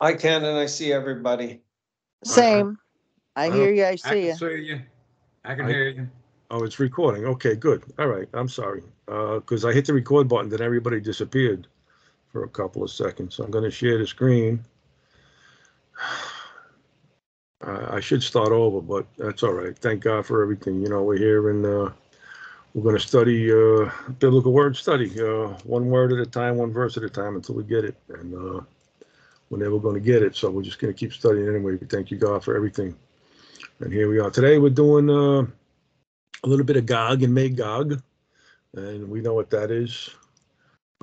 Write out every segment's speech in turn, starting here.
I can and I see everybody. Same. I I hear you, I I see you. can see you. I can I- hear you. Oh, it's recording. Okay, good. All right. I'm sorry. Uh, because I hit the record button, then everybody disappeared for a couple of seconds. So I'm going to share the screen. Uh, I should start over, but that's all right. Thank God for everything. You know, we're here and uh, we're going to study uh, biblical word study, uh, one word at a time, one verse at a time until we get it. And uh, we're never going to get it, so we're just going to keep studying anyway. We thank you, God, for everything. And here we are. Today we're doing uh, a little bit of Gog and Magog, and we know what that is.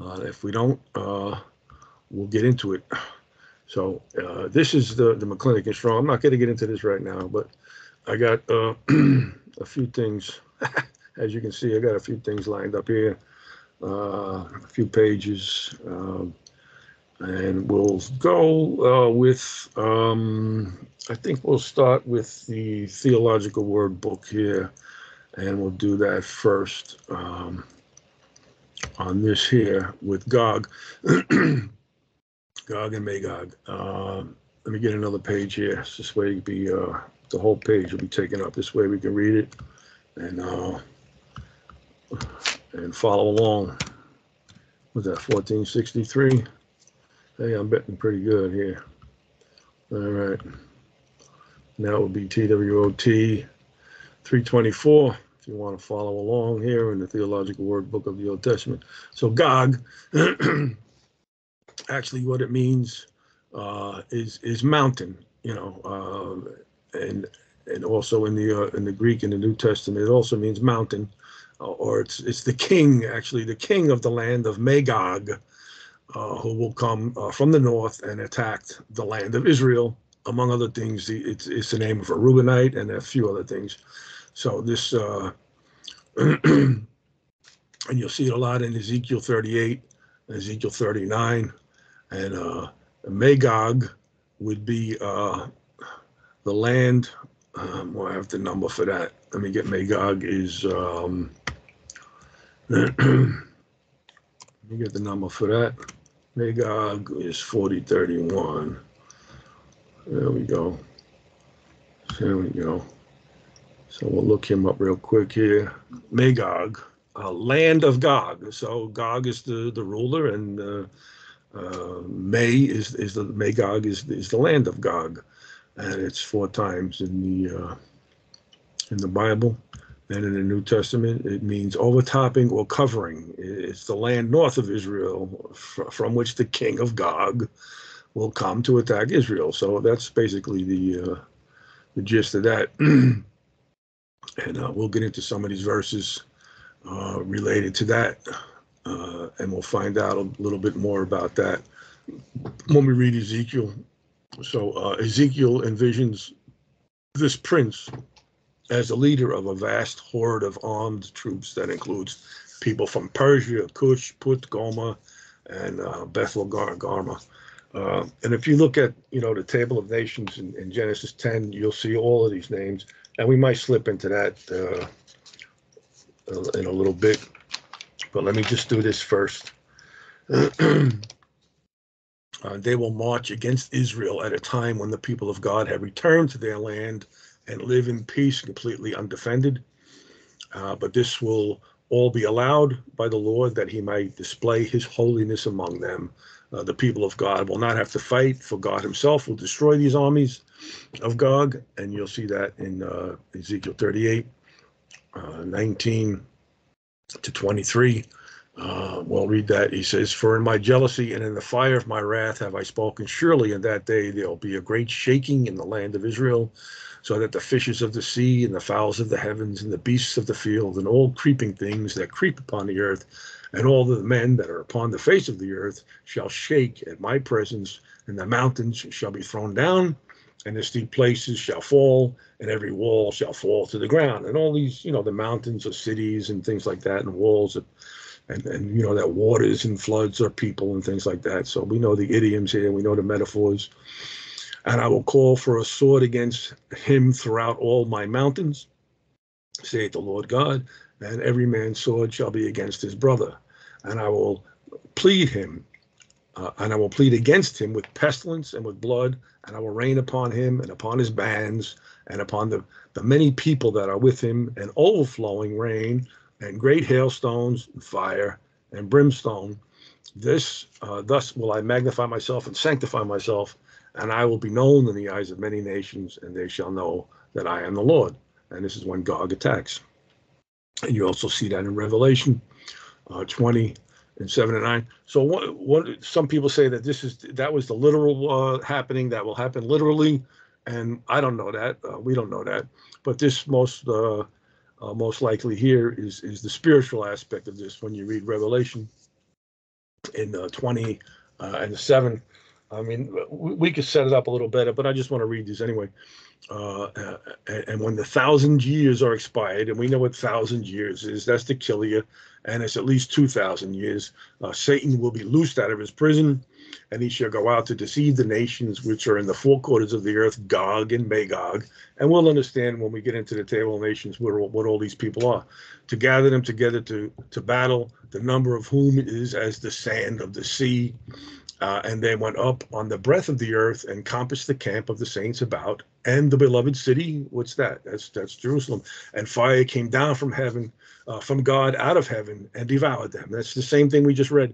Uh, if we don't, uh, we'll get into it. So uh, this is the the McClintock and Strong. I'm not going to get into this right now, but I got uh, a few things. As you can see, I got a few things lined up here, uh, a few pages, um, and we'll go uh, with. Um, I think we'll start with the theological word book here and we'll do that first um, on this here with Gog, Gog and Magog. Um, let me get another page here. This way, be uh, the whole page will be taken up. This way, we can read it and uh, and follow along. Was that 1463? Hey, I'm betting pretty good here. All right. Now it would be TWOT 324 if you want to follow along here in the theological word book of the Old Testament. So Gog, actually, what it means uh, is is mountain. You know, um, and and also in the uh, in the Greek in the New Testament, it also means mountain, uh, or it's it's the king actually the king of the land of Magog, uh, who will come uh, from the north and attack the land of Israel. Among other things, the, it's it's the name of a Reubenite and a few other things. So this, uh, and you'll see it a lot in Ezekiel 38, Ezekiel 39, and uh, Magog would be uh, the land. Um, well, I have the number for that. Let me get Magog is. Um, let me get the number for that. Magog is 4031. There we go. There we go. So we'll look him up real quick here. Magog, uh, land of Gog. So Gog is the, the ruler, and uh, uh, May is is the Magog is is the land of Gog, and it's four times in the uh, in the Bible, and in the New Testament it means overtopping or covering. It's the land north of Israel, fr- from which the king of Gog will come to attack Israel. So that's basically the uh, the gist of that. and uh, we'll get into some of these verses uh, related to that, uh, and we'll find out a little bit more about that when we read Ezekiel. So uh, Ezekiel envisions this prince as a leader of a vast horde of armed troops that includes people from Persia, Cush, Put, Gomer, and uh, Bethel, Gar- Garma. Uh, and if you look at, you know, the table of nations in, in Genesis 10, you'll see all of these names and we might slip into that uh, in a little bit. But let me just do this first. uh, they will march against Israel at a time when the people of God have returned to their land and live in peace, completely undefended. Uh, but this will all be allowed by the Lord that he might display his holiness among them. Uh, the people of God will not have to fight, for God himself will destroy these armies of Gog, and you'll see that in uh, Ezekiel 38, uh, 19 to 23. Uh, we'll read that. He says, For in my jealousy and in the fire of my wrath have I spoken. Surely in that day there will be a great shaking in the land of Israel, so that the fishes of the sea and the fowls of the heavens and the beasts of the field and all creeping things that creep upon the earth and all the men that are upon the face of the earth shall shake at my presence, and the mountains shall be thrown down, and the steep places shall fall, and every wall shall fall to the ground. And all these, you know, the mountains are cities and things like that, and walls, and, and, and you know, that waters and floods are people and things like that. So we know the idioms here, we know the metaphors. And I will call for a sword against him throughout all my mountains, saith the Lord God, and every man's sword shall be against his brother. And I will plead him Uh, and I will plead against him with pestilence and with blood, and I will rain upon him and upon his bands and upon the, the many people that are with him, an overflowing rain and great hailstones, and fire and brimstone. This, uh, thus will I magnify myself and sanctify myself, and I will be known in the eyes of many nations, and they shall know that I am the Lord. And this is when Gog attacks. And you also see that in Revelation uh, 20 and 7 and 9. So what, what some people say that this is that was the literal uh, happening that will happen literally, and I don't know that. Uh, we don't know that. But this most uh, uh, most likely here is is the spiritual aspect of this when you read Revelation in uh, 20 uh, and 7. I mean, we, could set it up a little better, but I just want to read these anyway. Uh, and, when the thousand years are expired, and we know what thousand years is, that's the Kilia, and it's at least 2,000 years, uh, Satan will be loosed out of his prison, and he shall go out to deceive the nations which are in the four quarters of the earth, Gog and Magog. And we'll understand when we get into the table of nations what, what all these people are. To gather them together to, to battle, the number of whom is as the sand of the sea. Uh, and they went up on the breadth of the earth and compassed the camp of the saints about, and the beloved city. What's that? That's that's Jerusalem. And fire came down from heaven, uh, from God out of heaven, and devoured them. That's the same thing we just read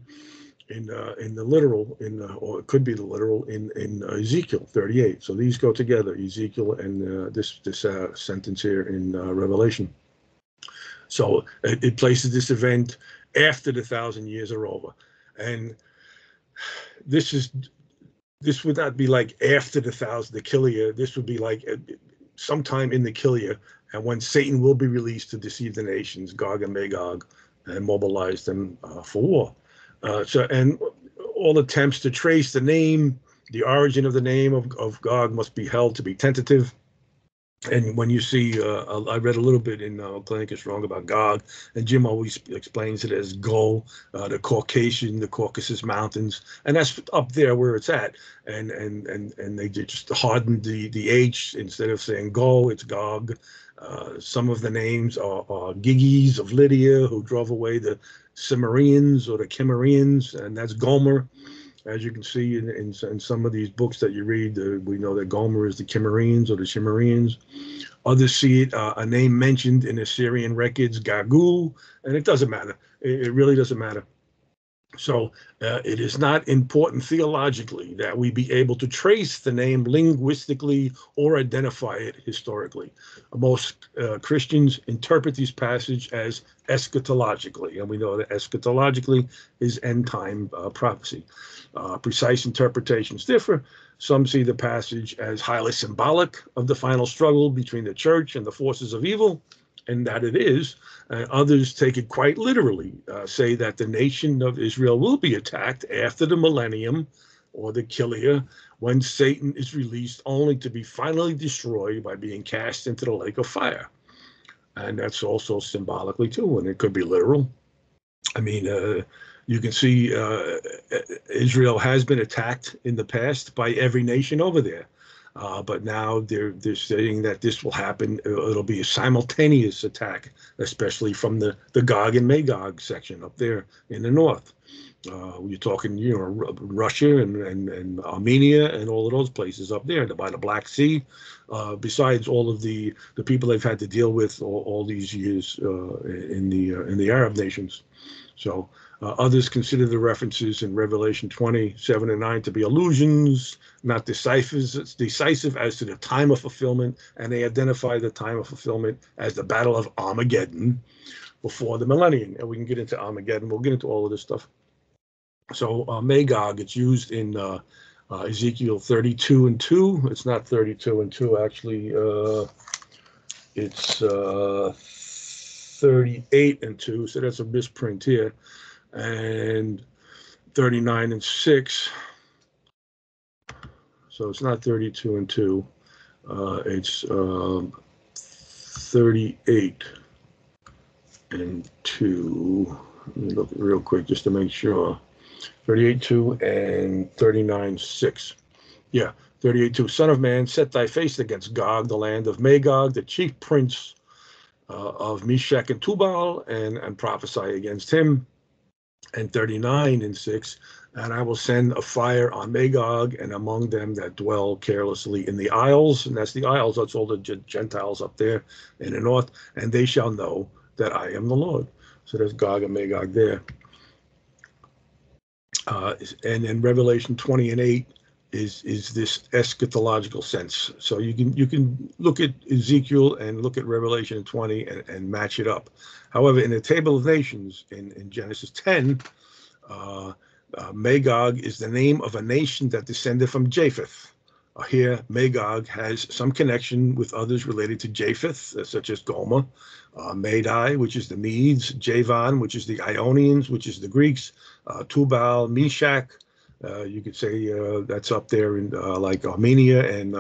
in uh, in the literal, in uh, or it could be the literal in in uh, Ezekiel 38. So these go together, Ezekiel and uh, this this sentence here in Revelation. So it, it places this event after the thousand years are over, and this is this would not be like after the thousand the Kilia. This would be like uh, sometime in the Kilia, and when Satan will be released to deceive the nations, Gog and Magog, and mobilize them uh, for war. Uh, so, and all attempts to trace the name, the origin of the name of, of Gog must be held to be tentative. And when you see, uh, I read a little bit in uh, Clinic is Wrong about Gog, and Jim always explains it as Go, uh, the Caucasian, the Caucasus Mountains, and that's up there where it's at. And and and and they just hardened the the H instead of saying Go, it's Gog. Uh, some of the names are, are Gyges of Lydia, who drove away the Cimmerians or the Cimmerians, and that's Gomer. As you can see in, in, in some of these books that you read, uh, we know that Gomer is the Cimmerians or the Cimmerians. Others see it, uh, a name mentioned in Assyrian records, Gagu, and it doesn't matter. It, it really doesn't matter. So uh, it is not important theologically that we be able to trace the name linguistically or identify it historically. Most uh, Christians interpret these passage as eschatologically, and we know that eschatologically is end time uh, prophecy. Uh, precise interpretations differ. Some see the passage as highly symbolic of the final struggle between the church and the forces of evil, and that it is. Uh, others take it quite literally, uh, say that the nation of Israel will be attacked after the millennium or the Kilia when Satan is released only to be finally destroyed by being cast into the lake of fire. And that's also symbolically too, and it could be literal. I mean, uh, you can see uh, Israel has been attacked in the past by every nation over there. Uh, but now they're they're saying that this will happen. It'll be a simultaneous attack, especially from the the Gog and Magog section up there in the north. Uh, you're talking, you know, Russia and, and, and Armenia and all of those places up there by the Black Sea. Uh, besides all of the the people they've had to deal with all, all these years uh, in the uh, in the Arab nations. So uh, others consider the references in Revelation 27 and 9 to be allusions, not decisive, decisive as to the time of fulfillment, and they identify the time of fulfillment as the Battle of Armageddon before the millennium. And we can get into Armageddon. We'll get into all of this stuff. So uh, Magog, it's used in uh, uh, Ezekiel 32 and 2. It's not 32 and 2, actually. Uh, it's uh, 38 and 2, so that's a misprint here. And 39 and 6. So it's not 32 and 2. Uh, it's um, 38 and 2. Let me look real quick just to make sure. 38 2 and 39 6. Yeah, 38 2. Son of man, set thy face against Gog, the land of Magog, the chief prince uh, of Meshech and Tubal, and, and prophesy against him. And 39 and 6. And I will send a fire on Magog and among them that dwell carelessly in the isles. And that's the isles, that's all the Gen- Gentiles up there in the north. And they shall know that I am the Lord. So there's Gog and Magog there. Uh, and in Revelation 20 and 8 is is this eschatological sense. So you can you can look at Ezekiel and look at Revelation 20 and, and match it up. However, in the table of nations in, in Genesis 10, uh, uh, Magog is the name of a nation that descended from Japheth. Uh, here, Magog has some connection with others related to Japheth, uh, such as Gomer, uh, Madai, which is the Medes, Javan, which is the Ionians, which is the Greeks, uh, Tubal, Meshech. Uh, you could say uh, that's up there in uh, like Armenia and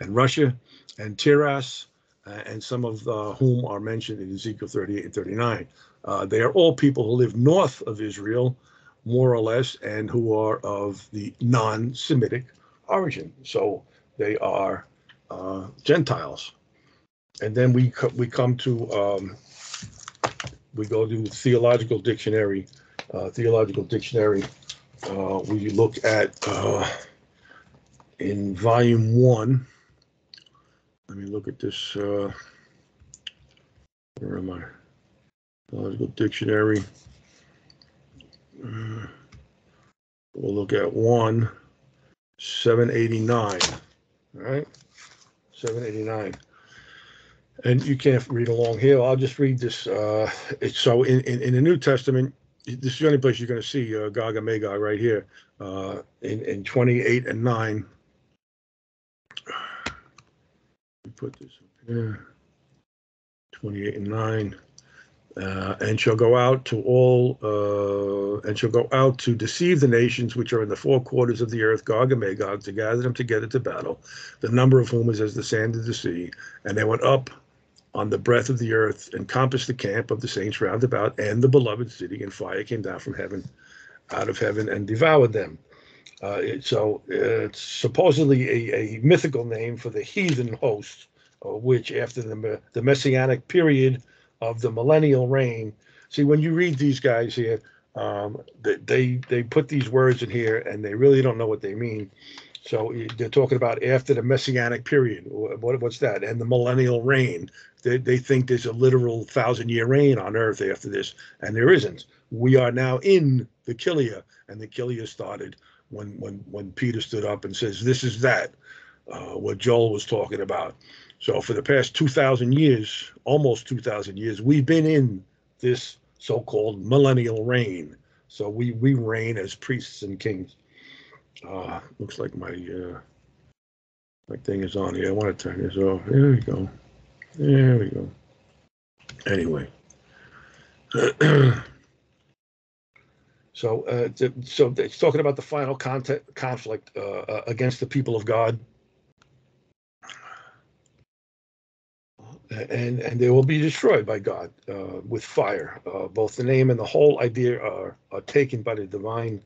and Russia, and Tiras, and some of whom are mentioned in Ezekiel 38 and 39. Uh, they are all people who live north of Israel, more or less, and who are of the non-Semitic origin. So they are uh, Gentiles. And then we co- we come to um, we go to theological dictionary, uh, theological dictionary. Uh, we look at uh, in volume one. Let me look at this. Uh, where am I? Theological dictionary. Uh, we'll look at one, 789. All right, 789. And you can't read along here. I'll just read this. Uh, it's so in, in, in the New Testament, this is the only place you're going to see uh, Gog and Magog right here uh, in, in 28 and 9. Let me put this up here. 28 and 9. Uh, and shall go out to all, uh, and shall go out to deceive the nations which are in the four quarters of the earth, Gog and Magog, to gather them together to battle, the number of whom is as the sand of the sea. And they went up on the breadth of the earth, encompassed the camp of the saints round about, and the beloved city, and fire came down from heaven, out of heaven, and devoured them. Uh, it- so it's supposedly a, a mythical name for the heathen host, uh, which after the, the messianic period of the millennial reign. See, when you read these guys here, um, they, they they put these words in here, and they really don't know what they mean. So they're talking about after the messianic period. What, what's that? And the millennial reign. They, they think there's a literal thousand year reign on earth after this, and there isn't. We are now in the Kilia, and the Kilia started when when when Peter stood up and says, "This is that," uh, what Joel was talking about. So for the past two thousand years, almost two thousand years, we've been in this so-called millennial reign. So we we reign as priests and kings. Uh, looks like my uh, my thing is on here. I want to turn this off. There we go. There we go. Anyway. so uh, th- so it's talking about the final content, conflict uh, uh, against the people of God. And and they will be destroyed by God uh, with fire. Uh, both the name and the whole idea are, are taken by the divine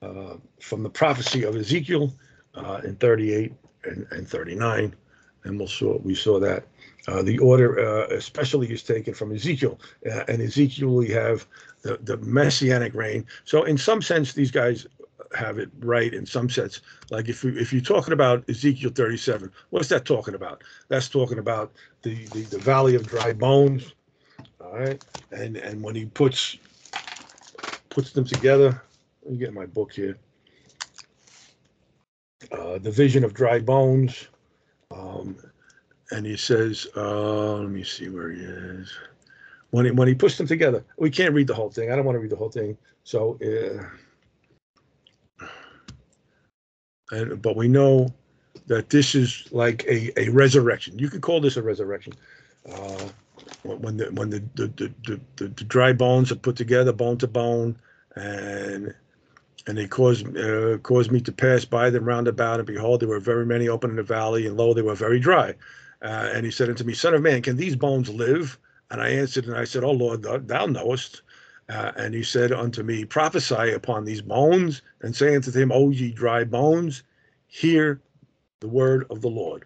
uh, from the prophecy of Ezekiel uh, in 38 and, and 39, and we'll saw we saw that uh, the order uh, especially is taken from Ezekiel, uh, and Ezekiel we have the the messianic reign. So in some sense, these guys have it right in some sense. Like if you if you're talking about Ezekiel 37, what's that talking about? That's talking about the the, the valley of dry bones. All right, and and when he puts puts them together, let me get my book here. Uh, the vision of dry bones. Um, and he says, uh, let me see where he is. When he, when he puts them together, we can't read the whole thing. I don't want to read the whole thing. So, uh, and, but we know that this is like a, a resurrection. You could call this a resurrection. Uh, when the when the the, the, the, the, the dry bones are put together, bone to bone, and and they caused uh, caused me to pass by them round about, and behold, there were very many open in the valley, and lo, they were very dry. Uh, and he said unto me, Son of man, can these bones live? And I answered, and I said, Oh Lord, thou, thou knowest. Uh, and he said unto me, Prophesy upon these bones, and say unto them, O ye dry bones, hear the word of the Lord.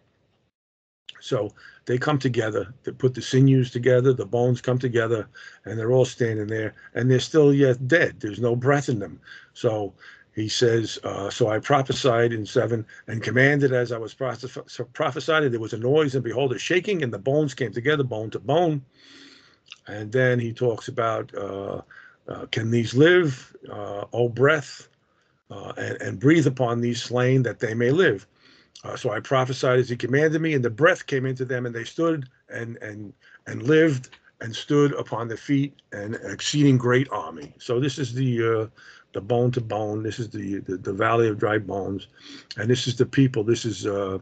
So they come together, they put the sinews together, the bones come together, and they're all standing there, and they're still yet dead. There's no breath in them. So he says, uh, So I prophesied in seven and commanded as I was prophes- prophesied, and there was a noise, and behold, a shaking, and the bones came together, bone to bone. And then he talks about, uh, uh, Can these live, uh, O breath, uh, and, and breathe upon these slain that they may live? Uh, so I prophesied as he commanded me, and the breath came into them, and they stood and and and lived and stood upon their feet, an exceeding great army. So this is the the bone to bone. This is the, the the valley of dry bones, and this is the people. This is uh,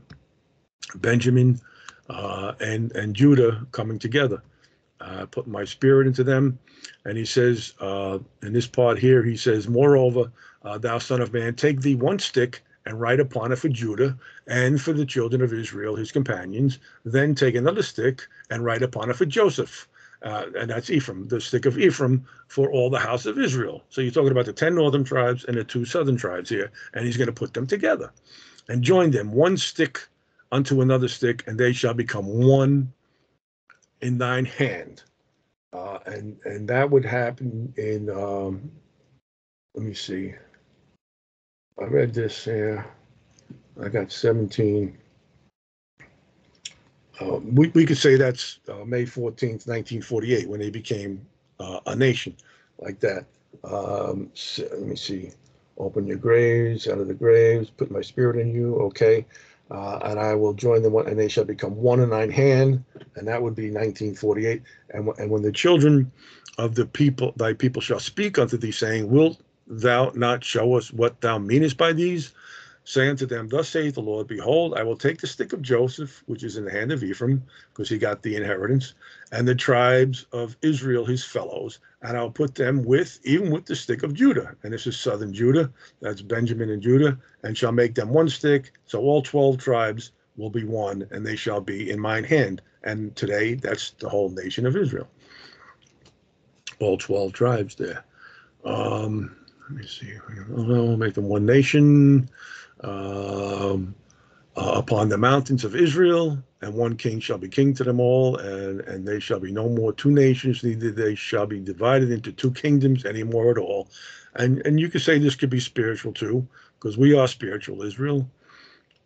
Benjamin uh, and and Judah coming together. I put my spirit into them, and he says uh, in this part here, he says, moreover, uh, thou son of man, take thee one stick and write upon it for Judah and for the children of Israel, his companions. Then take another stick and write upon it for Joseph. Uh, and that's Ephraim, the stick of Ephraim for all the house of Israel. So you're talking about the 10 northern tribes and the two southern tribes here. And he's going to put them together and join them, one stick unto another stick, and they shall become one in thine hand. Uh, and and that would happen in um, let me see. I read this here. I got 17. Uh, we, we could say that's uh, May 14th, 1948, when they became uh, a nation like that. Um, so, let me see. Open your graves, out of the graves, put my spirit in you. Okay. Uh, and I will join them, and they shall become one in thine hand. And that would be 1948. And, and when the children of the people, thy people shall speak unto thee, saying, Wilt thou not show us what thou meanest by these? Say to them, Thus saith the Lord, Behold, I will take the stick of Joseph, which is in the hand of Ephraim, because he got the inheritance, and the tribes of Israel, his fellows, and I'll put them with, even with the stick of Judah. And this is southern Judah, that's Benjamin and Judah, and shall make them one stick. So all 12 tribes will be one, and they shall be in mine hand. And today, that's the whole nation of Israel. All 12 tribes there. Um, let me see. I'll make them one nation um, uh, upon the mountains of Israel, and one king shall be king to them all, and, and they shall be no more two nations, neither they shall be divided into two kingdoms anymore at all. And and you could say this could be spiritual too, because we are spiritual Israel.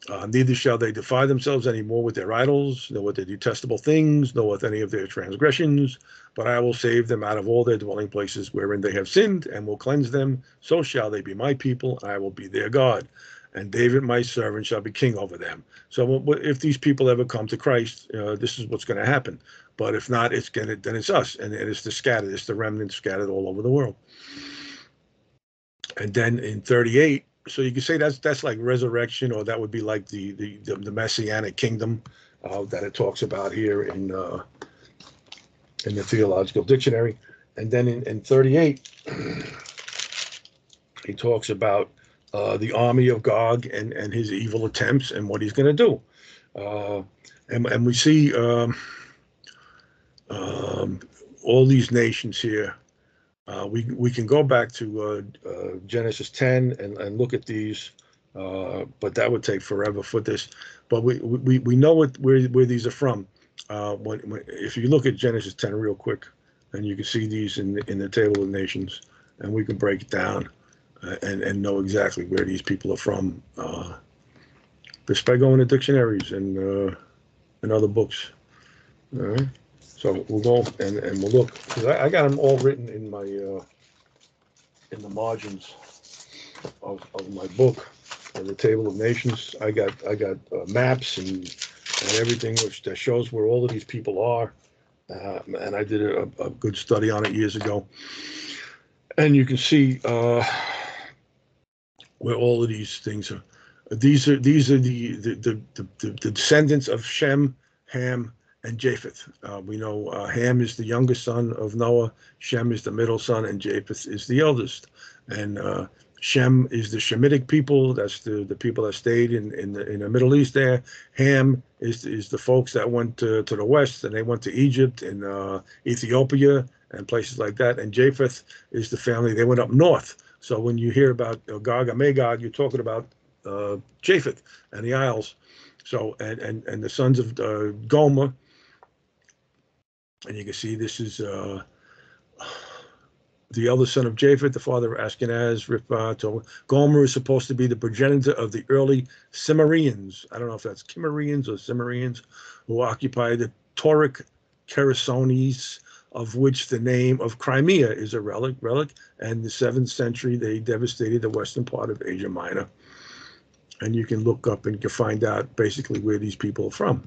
Uh, neither shall they defy themselves any more with their idols, nor with their detestable things, nor with any of their transgressions. But I will save them out of all their dwelling places wherein they have sinned, and will cleanse them. So shall they be my people, and I will be their God. And David, my servant, shall be king over them. So if these people ever come to Christ, uh, this is what's going to happen. But if not, it's going to then it's us, and it's the scattered, it's the remnant scattered all over the world. And then in 38, so you can say that's that's like resurrection, or that would be like the the the, the messianic kingdom uh, that it talks about here in uh, in the theological dictionary. And then in, in 38, he talks about uh, the army of Gog and and his evil attempts and what he's going to do. Uh, and and we see um, um, all these nations here uh, we we can go back to uh, uh, Genesis 10 and, and look at these, but that would take forever for this. But we we, we know what where where these are from. When, when if you look at Genesis 10 real quick, and you can see these in the, in the table of nations, and we can break it down and and know exactly where these people are from. just by going to dictionaries and and other books. All right. So we'll go and, and we'll look, because I, I got them all written in my, uh, in the margins of, of my book, the Table of Nations. I got, I got uh, maps and, and everything which that shows where all of these people are. Uh, and I did a, a good study on it years ago. And you can see, uh, where all of these things are. These are, these are the, the, the, the, the descendants of Shem, Ham, and Japheth. Uh, we know uh, Ham is the youngest son of Noah, Shem is the middle son, and Japheth is the eldest. And uh, Shem is the Shemitic people. That's the, the people that stayed in, in the in the Middle East. There, Ham is is the folks that went to, to the west and they went to Egypt and uh, Ethiopia and places like that. And Japheth is the family they went up north. So when you hear about uh, Gog and Magog, you're talking about uh, Japheth and the Isles. So and and and the sons of uh, Gomer and you can see this is uh, the eldest son of Japheth, the father of Ashkenaz, Ripah, to Gomer is supposed to be the progenitor of the early Cimmerians. I don't know if that's Cimmerians or Cimmerians, who occupied the Tauric Chersonese, of which the name of Crimea is a relic. Relic, and the seventh century they devastated the western part of Asia Minor. And you can look up and find out basically where these people are from.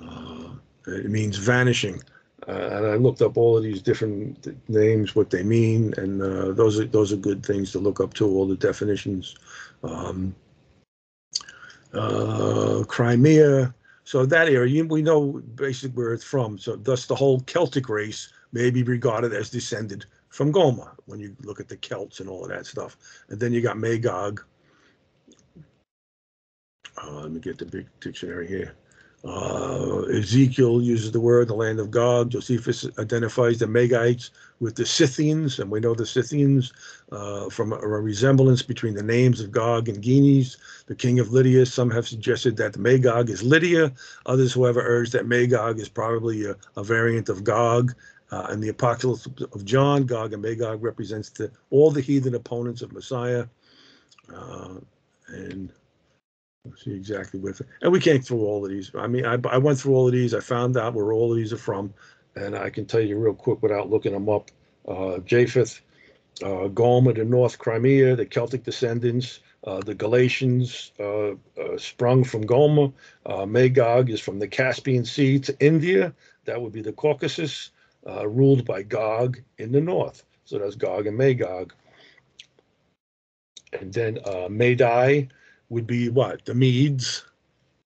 Uh, it means vanishing. Uh, and I looked up all of these different names, what they mean, and uh, those are those are good things to look up to. All the definitions. Um, uh, Crimea. So that area, we know basically where it's from. So thus, the whole Celtic race may be regarded as descended from Gomer when you look at the Celts and all of that stuff. And then you got Magog. Uh, let me get the big dictionary here. Uh, Ezekiel uses the word the land of Gog. Josephus identifies the Magites with the Scythians, and we know the Scythians uh, from a, a resemblance between the names of Gog and Gyges, the king of Lydia. Some have suggested that Magog is Lydia. Others, however, urge that Magog is probably a, a variant of Gog. Uh, in the Apocalypse of John, Gog and Magog represents the, all the heathen opponents of Messiah. Uh, and See exactly with it. And we can't through all of these. I mean, I, I went through all of these. I found out where all of these are from. And I can tell you real quick without looking them up. Uh, Japheth, uh, Gomer, the North Crimea, the Celtic descendants, uh, the Galatians uh, uh, sprung from Gomer. Uh, Magog is from the Caspian Sea to India. That would be the Caucasus, uh, ruled by Gog in the north. So that's Gog and Magog. And then uh, Madai, would be what? The Medes,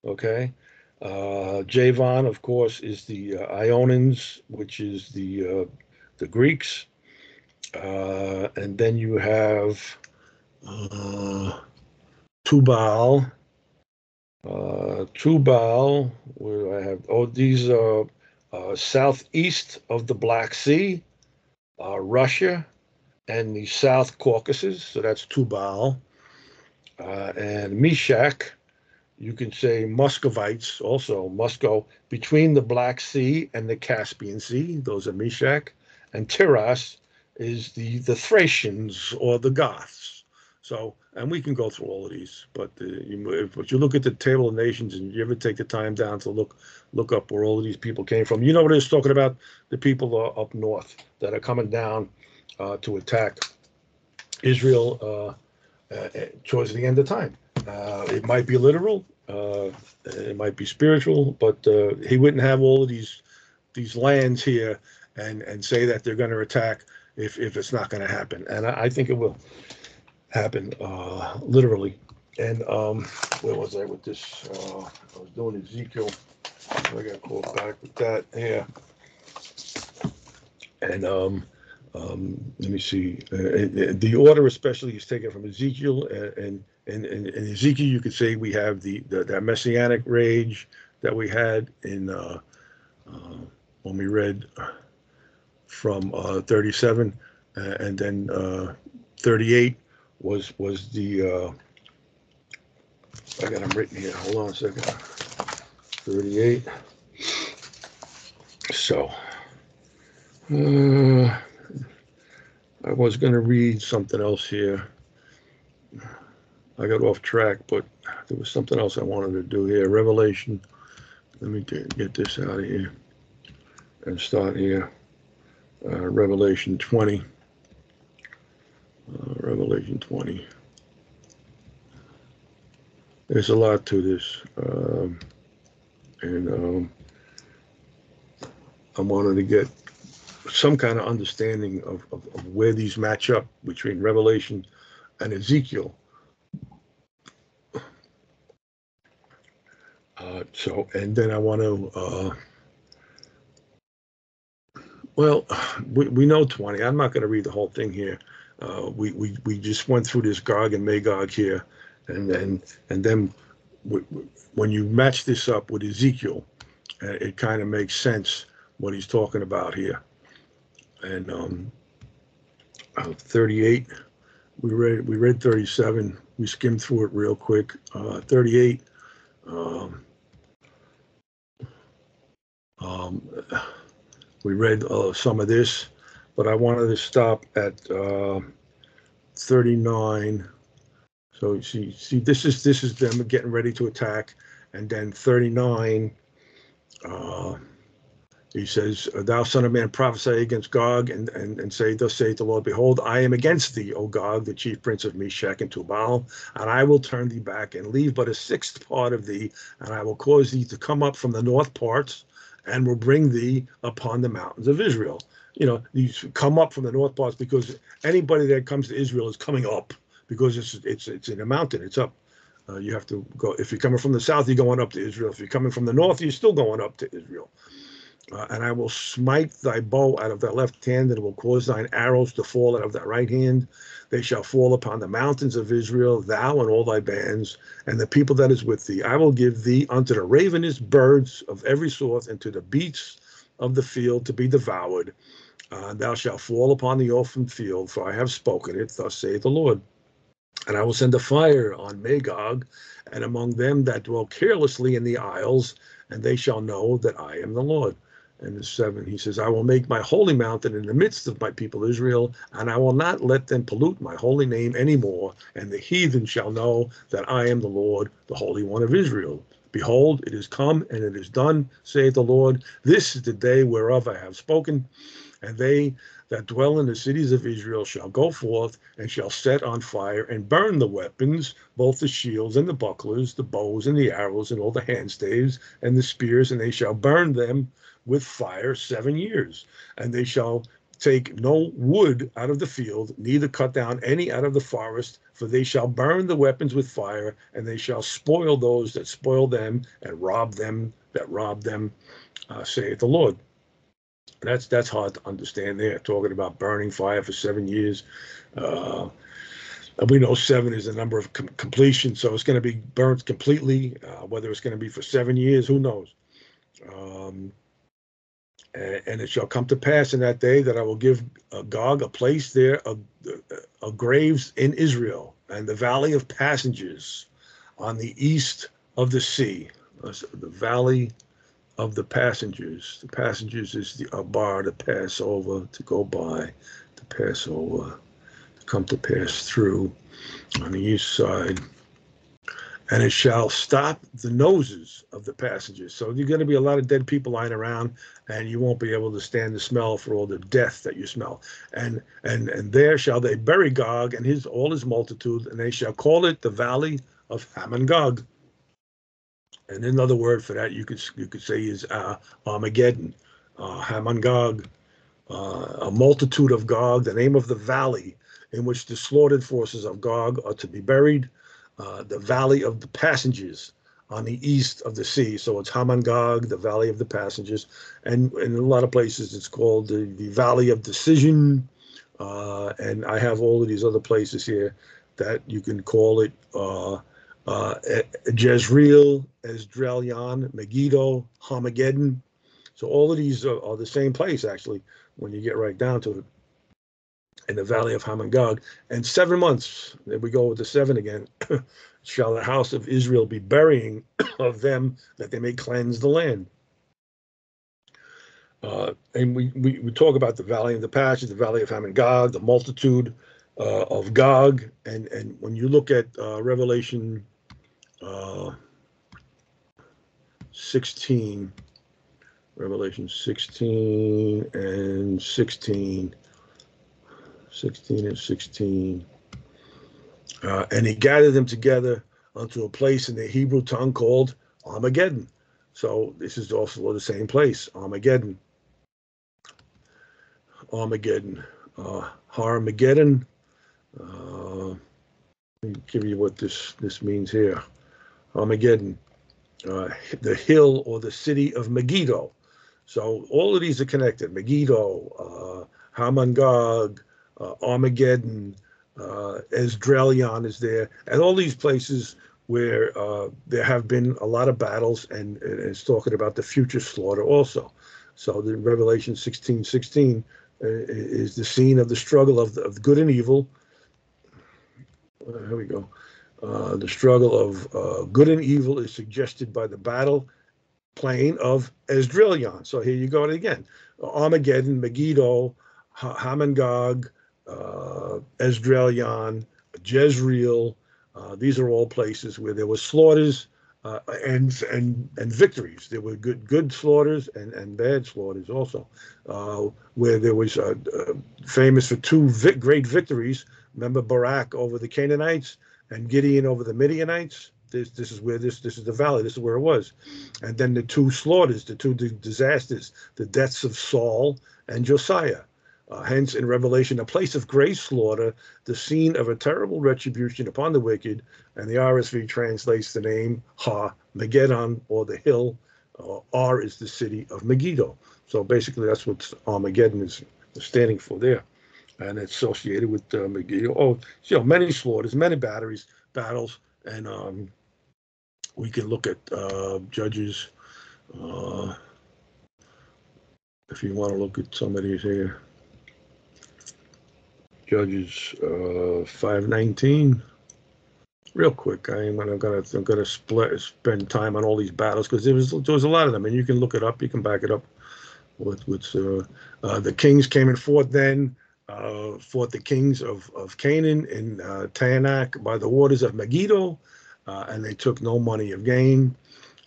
okay? Uh, Javan, of course, is the uh, Ionians, which is the uh, the Greeks, uh, and then you have uh, Tubal. Uh, Tubal, where I have oh these are uh, southeast of the Black Sea, uh, Russia, and the South Caucasus. So that's Tubal uh, and Meshech, you can say Muscovites, also Moscow, between the Black Sea and the Caspian Sea. Those are Meshech. And Tiras is the, the Thracians or the Goths. So, and we can go through all of these, but uh, you, if, you look at the table of nations and you ever take the time down to look look up where all of these people came from, you know what it's talking about? The people uh, up north that are coming down uh, to attack Israel uh, uh, towards the end of time. Uh, it might be literal, uh, it might be spiritual, but uh, he wouldn't have all of these these lands here and and say that they're going to attack if if it's not going to happen. And I, I think it will happen uh, literally. And um, where was I with this? I was doing Ezekiel. I got called back with that. Yeah. And um, um, let me see. Uh, and- and the order, especially, is taken from Ezekiel, uh, and and and in Ezekiel, you could say we have the, the that messianic rage that we had in uh, uh, when we read from uh, 37, uh, and then uh, 38 was was the. Uh, I got them written here. Hold on a second. 38. So. Uh, I was gonna read something else here. I got off track, but there was something else I wanted to do here. Revelation. Let me get, get this out of here and start here. Uh, Revelation 20. Uh, Revelation 20. There's a lot to this. Um, and um, I wanted to get some kind of understanding of, of, of where these match up between Revelation and Ezekiel. Uh, so, and then I want to, uh, well, we, we know 20. I'm not going to read the whole thing here. Uh, we, we, we just went through this Gog and Magog here. And then, and then w- w- when you match this up with Ezekiel, uh, it kind of makes sense what he's talking about here and um, uh, 38. We read we read 37. We skimmed through it real quick. Uh, 38. Um, um, we read uh, some of this. but I wanted to stop at uh, 39. So see, see, this is this is them getting ready to attack, and then 39. He says, "Thou son of man, prophesy against Gog, and and and say, Thus saith the Lord: Behold, I am against thee, O Gog, the chief prince of Meshech and Tubal, and I will turn thee back and leave but a sixth part of thee, and I will cause thee to come up from the north parts, and will bring thee upon the mountains of Israel." You know, these come up from the north parts because anybody that comes to Israel is coming up because it's it's it's in a mountain. It's up. Uh, you have to go. If you're coming from the south, you're going up to Israel. If you're coming from the north, you're still going up to Israel. Uh, and I will smite thy bow out of thy left hand, and will cause thine arrows to fall out of thy right hand. They shall fall upon the mountains of Israel, thou and all thy bands, and the people that is with thee. I will give thee unto the ravenous birds of every sort, and to the beasts of the field to be devoured. Uh, thou shalt fall upon the open field, for I have spoken it, thus saith the Lord. And I will send a fire on Magog, and among them that dwell carelessly in the isles, and they shall know that I am the Lord and the seven, he says, I will make my holy mountain in the midst of my people Israel, and I will not let them pollute my holy name anymore. And the heathen shall know that I am the Lord, the Holy One of Israel. Behold, it is come and it is done, saith the Lord. This is the day whereof I have spoken. And they that dwell in the cities of Israel shall go forth and shall set on fire and burn the weapons, both the shields and the bucklers, the bows and the arrows, and all the handstaves and the spears, and they shall burn them with fire seven years. And they shall take no wood out of the field, neither cut down any out of the forest, for they shall burn the weapons with fire, and they shall spoil those that spoil them, and rob them that rob them, uh, saith the Lord. That's that's hard to understand. There, talking about burning fire for seven years. Uh, we know seven is the number of com- completion, so it's going to be burnt completely. Uh, whether it's going to be for seven years, who knows? Um, and, it shall come to pass in that day that I will give Gog a place there of, of graves in Israel and the valley of passengers on the east of the sea. The valley of the passengers. The passengers is the a bar to pass over, to go by, to pass over, to come to pass through on the east side and it shall stop the noses of the passengers. So you're going to be a lot of dead people lying around, and you won't be able to stand the smell for all the death that you smell. And and and there shall they bury Gog and his all his multitude, and they shall call it the valley of Hamon Gog. And another word for that you could you could say is uh, Armageddon, uh, Hamon Gog, uh, a multitude of Gog, the name of the valley in which the slaughtered forces of Gog are to be buried uh, the Valley of the Passengers on the east of the sea. So it's Hamon Gog, the Valley of the Passengers, and, and in a lot of places it's called the, the Valley of Decision. Uh, and I have all of these other places here that you can call it uh, uh, Jezreel, Esdraelon, Megiddo, Hamageddon. So all of these are, are, the same place actually when you get right down to it in the valley of Hamon Gog. And seven months, there we go with the seven again, shall the house of Israel be burying of them that they may cleanse the land. Uh, and we, we, we talk about the valley of the passage, the valley of Hamon Gog, the multitude uh, of Gog. And, and when you look at uh, Revelation uh, 16, Revelation 16 and 16, 16 and 16. Uh, and he gathered them together unto a place in the Hebrew tongue called Armageddon. So this is also the same place, Armageddon. Armageddon. Uh, Armageddon. Uh, let me give you what this, this means here. Armageddon. Uh, the hill or the city of Megiddo. So all of these are connected. Megiddo, uh, Hamon Gog, uh, Armageddon, uh, is there, and all these places where uh, there have been a lot of battles, and, and, it's talking about the future slaughter also. So the Revelation 16, 16 uh, is the scene of the struggle of, the, of good and evil. Uh, here we go. Uh, the struggle of uh, good and evil is suggested by the battle plain of Esdraelon. So here you go again. Armageddon, Megiddo, Ha- Hamon Gog, uh, Esdraelon, Jezreel. Uh, these are all places where there were slaughters uh, and and and victories. There were good good slaughters and and bad slaughters also. Uh, where there was uh, uh, famous for two great victories. Remember Barak over the Canaanites and Gideon over the Midianites. This this is where this this is the valley. This is where it was, and then the two slaughters, the two di- disasters, the deaths of Saul and Josiah. Uh, hence, in Revelation, a place of great slaughter, the scene of a terrible retribution upon the wicked, and the RSV translates the name Ha Megiddon or the hill. Uh, R is the city of Megiddo. So basically, that's what Armageddon is standing for there, and it's associated with uh, Megiddo. Oh, you know, many slaughters, many batteries, battles, and um, we can look at uh, Judges. Uh, if you want to look at some of these here, Judges uh, five nineteen. Real quick, I am gonna gonna I'm gonna split spend time on all these battles because there was there was a lot of them, and you can look it up. You can back it up with with uh, uh, the kings came and fought then. Uh, fought the kings of, of Canaan in uh, Taanach by the waters of Megiddo, uh, and they took no money of gain.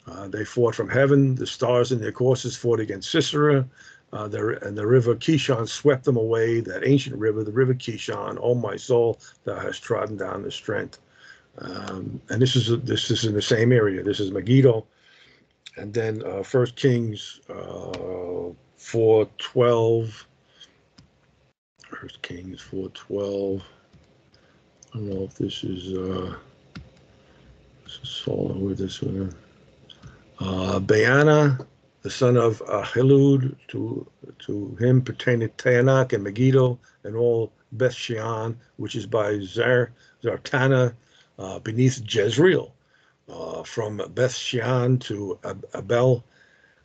Uh, they fought from heaven. The stars in their courses fought against Sisera. Uh, the, and the river Kishon swept them away, that ancient river, the river Kishon. Oh, my soul, thou hast trodden down the strength. Um, and this is this is in the same area. This is Megiddo. And then uh, First Kings uh, 412. First Kings 412. I don't know if this is uh, this is Saul with this one. Uh, Baana, the son of Ahilud, to to him pertained Taanach and Megiddo and all Beth Shean, which is by Zar Zartanah, uh, beneath Jezreel, uh, from Beth Shean to Ab- Abel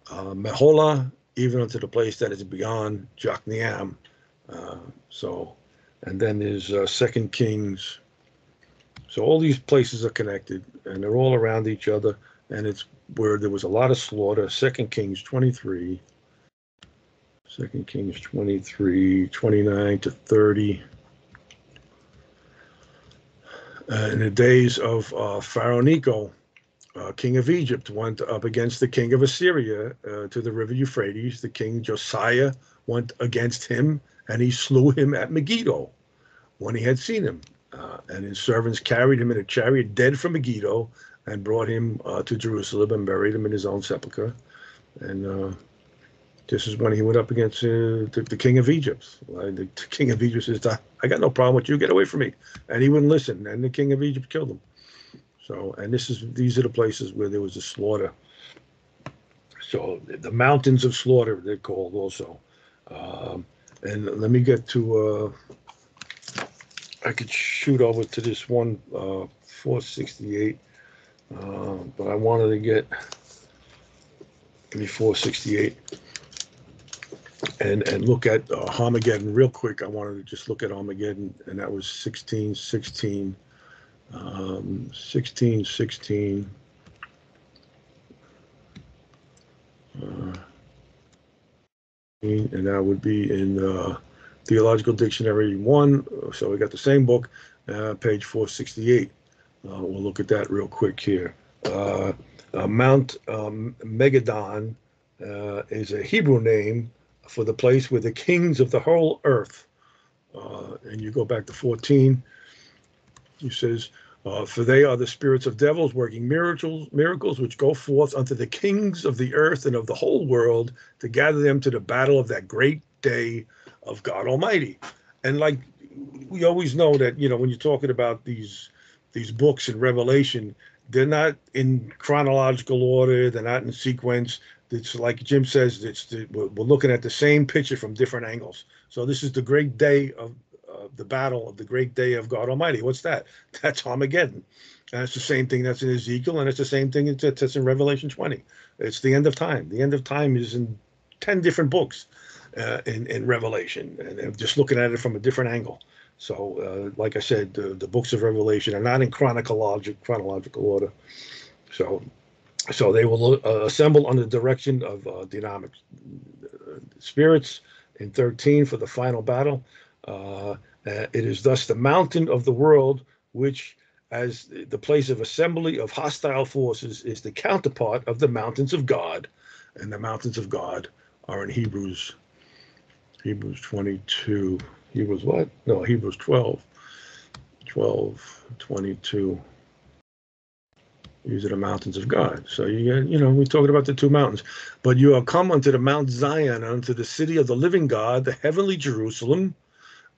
uh, Meholah, even unto the place that is beyond Jokneam. Uh, so, and then there's uh, Second Kings. So all these places are connected, and they're all around each other, and it's where there was a lot of slaughter. Second Kings 23, Second Kings 23, 29 to 30. Uh, in the days of uh, Pharaoh Necho, uh, king of Egypt, went up against the king of Assyria uh, to the river Euphrates. The king Josiah went against him, and he slew him at Megiddo when he had seen him. Uh, and his servants carried him in a chariot dead from Megiddo and brought him uh, to Jerusalem and buried him in his own sepulchre. And uh, this is when he went up against uh, the, the king of Egypt. The king of Egypt says, I got no problem with you, get away from me. And he wouldn't listen, and the king of Egypt killed him. So, and this is these are the places where there was a slaughter. So the mountains of slaughter, they're called also. Um, and let me get to, uh, I could shoot over to this one, uh, 468. Uh, but I wanted to get give me 468 and and look at uh, Armageddon real quick. I wanted to just look at Armageddon, and that was 16, 16, um, 16, 16. Uh, and that would be in uh, Theological Dictionary 1. So we got the same book, uh, page 468. Uh, we'll look at that real quick here. Uh, uh, Mount um, Megadon uh, is a Hebrew name for the place where the kings of the whole earth, uh, and you go back to 14, he says, uh, For they are the spirits of devils working miracles, miracles which go forth unto the kings of the earth and of the whole world to gather them to the battle of that great day of God Almighty. And like we always know that, you know, when you're talking about these these books in Revelation, they're not in chronological order, they're not in sequence. It's like Jim says, it's the, we're, looking at the same picture from different angles. So this is the great day of uh, the battle of the great day of God Almighty. What's that? That's Armageddon. And it's the same thing that's in Ezekiel, and it's the same thing that's that's in Revelation 20. It's the end of time. The end of time is in 10 different books uh, in, in Revelation, and I'm just looking at it from a different angle. So, uh, like I said, the, the books of Revelation are not in chronological chronological order. So, so they will uh, assemble under the direction of uh, uh, spirits in 13 for the final battle. Uh, uh, it is thus the mountain of the world, which, as the place of assembly of hostile forces, is the counterpart of the mountains of God. And the mountains of God are in Hebrews, Hebrews 22. Hebrews what? No, Hebrews 12. 12, 22. These are the mountains of God. So you get, you know, we're talking about the two mountains. But you are come unto the Mount Zion, unto the city of the living God, the heavenly Jerusalem,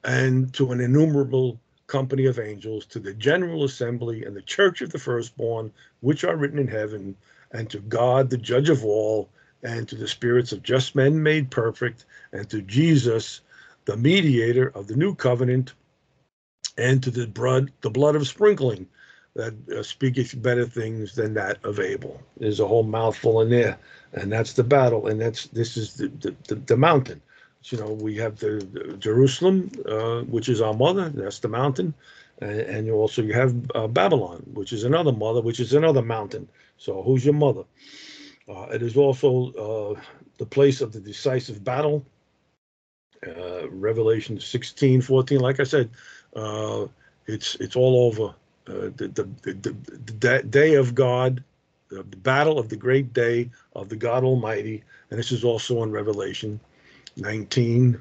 and to an innumerable company of angels, to the general assembly and the church of the firstborn, which are written in heaven, and to God, the judge of all, and to the spirits of just men made perfect, and to Jesus, the mediator of the new covenant, and to the blood, the blood of sprinkling that uh, speaketh better things than that of Abel. There's a whole mouthful in there, and that's the battle, and that's this is the the, the, the mountain. You know, we have the, the Jerusalem, uh, which is our mother. That's the mountain, and, and you also you have uh, Babylon, which is another mother, which is another mountain. So who's your mother? Uh, it is also uh, the place of the decisive battle. Uh, Revelation 16, 14, like I said, uh, it's it's all over. Uh, the, the, the, the, day of God, the, the battle of the great day of the God Almighty, and this is also in Revelation 19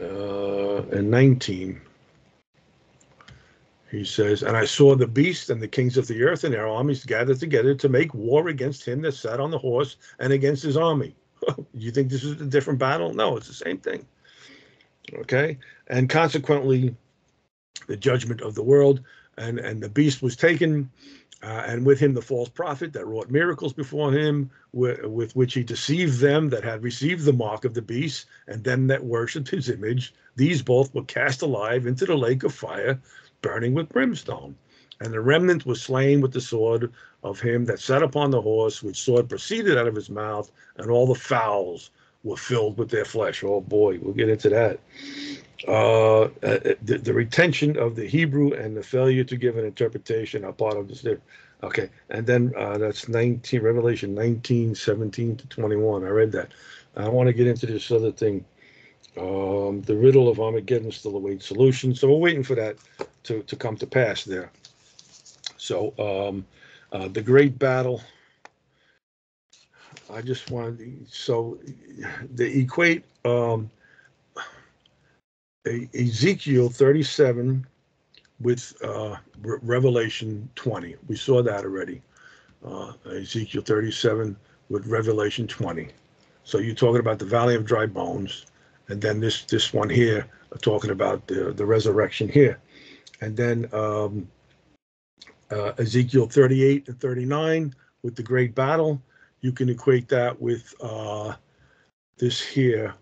uh, and 19. He says, And I saw the beast and the kings of the earth and their armies gathered together to make war against him that sat on the horse and against his army. You think this is a different battle? No, it's the same thing. Okay. And consequently, the judgment of the world, and, and the beast was taken, uh, and with him the false prophet that wrought miracles before him, with, with which he deceived them that had received the mark of the beast, and them that worshipped his image. These both were cast alive into the lake of fire, burning with brimstone. And the remnant was slain with the sword of him that sat upon the horse, which sword proceeded out of his mouth, and all the fowls were filled with their flesh. Oh boy, we'll get into that. Uh, uh, the, the, retention of the Hebrew and the failure to give an interpretation are part of this. Okay, and then uh, that's 19 Revelation 19, 17 to 21. I read that. I want to get into this other thing. Um, the riddle of Armageddon still awaits solution. So we're waiting for that to, to come to pass there. So um, uh, the great battle. I just wanted to, so the equate um, Ezekiel 37 with uh, Re- Revelation 20. We saw that already. Uh, Ezekiel 37 with Revelation 20. So you're talking about the valley of dry bones, and then this this one here talking about the the resurrection here, and then um, uh, Ezekiel 38 and 39 with the great battle. You can equate that with uh, this here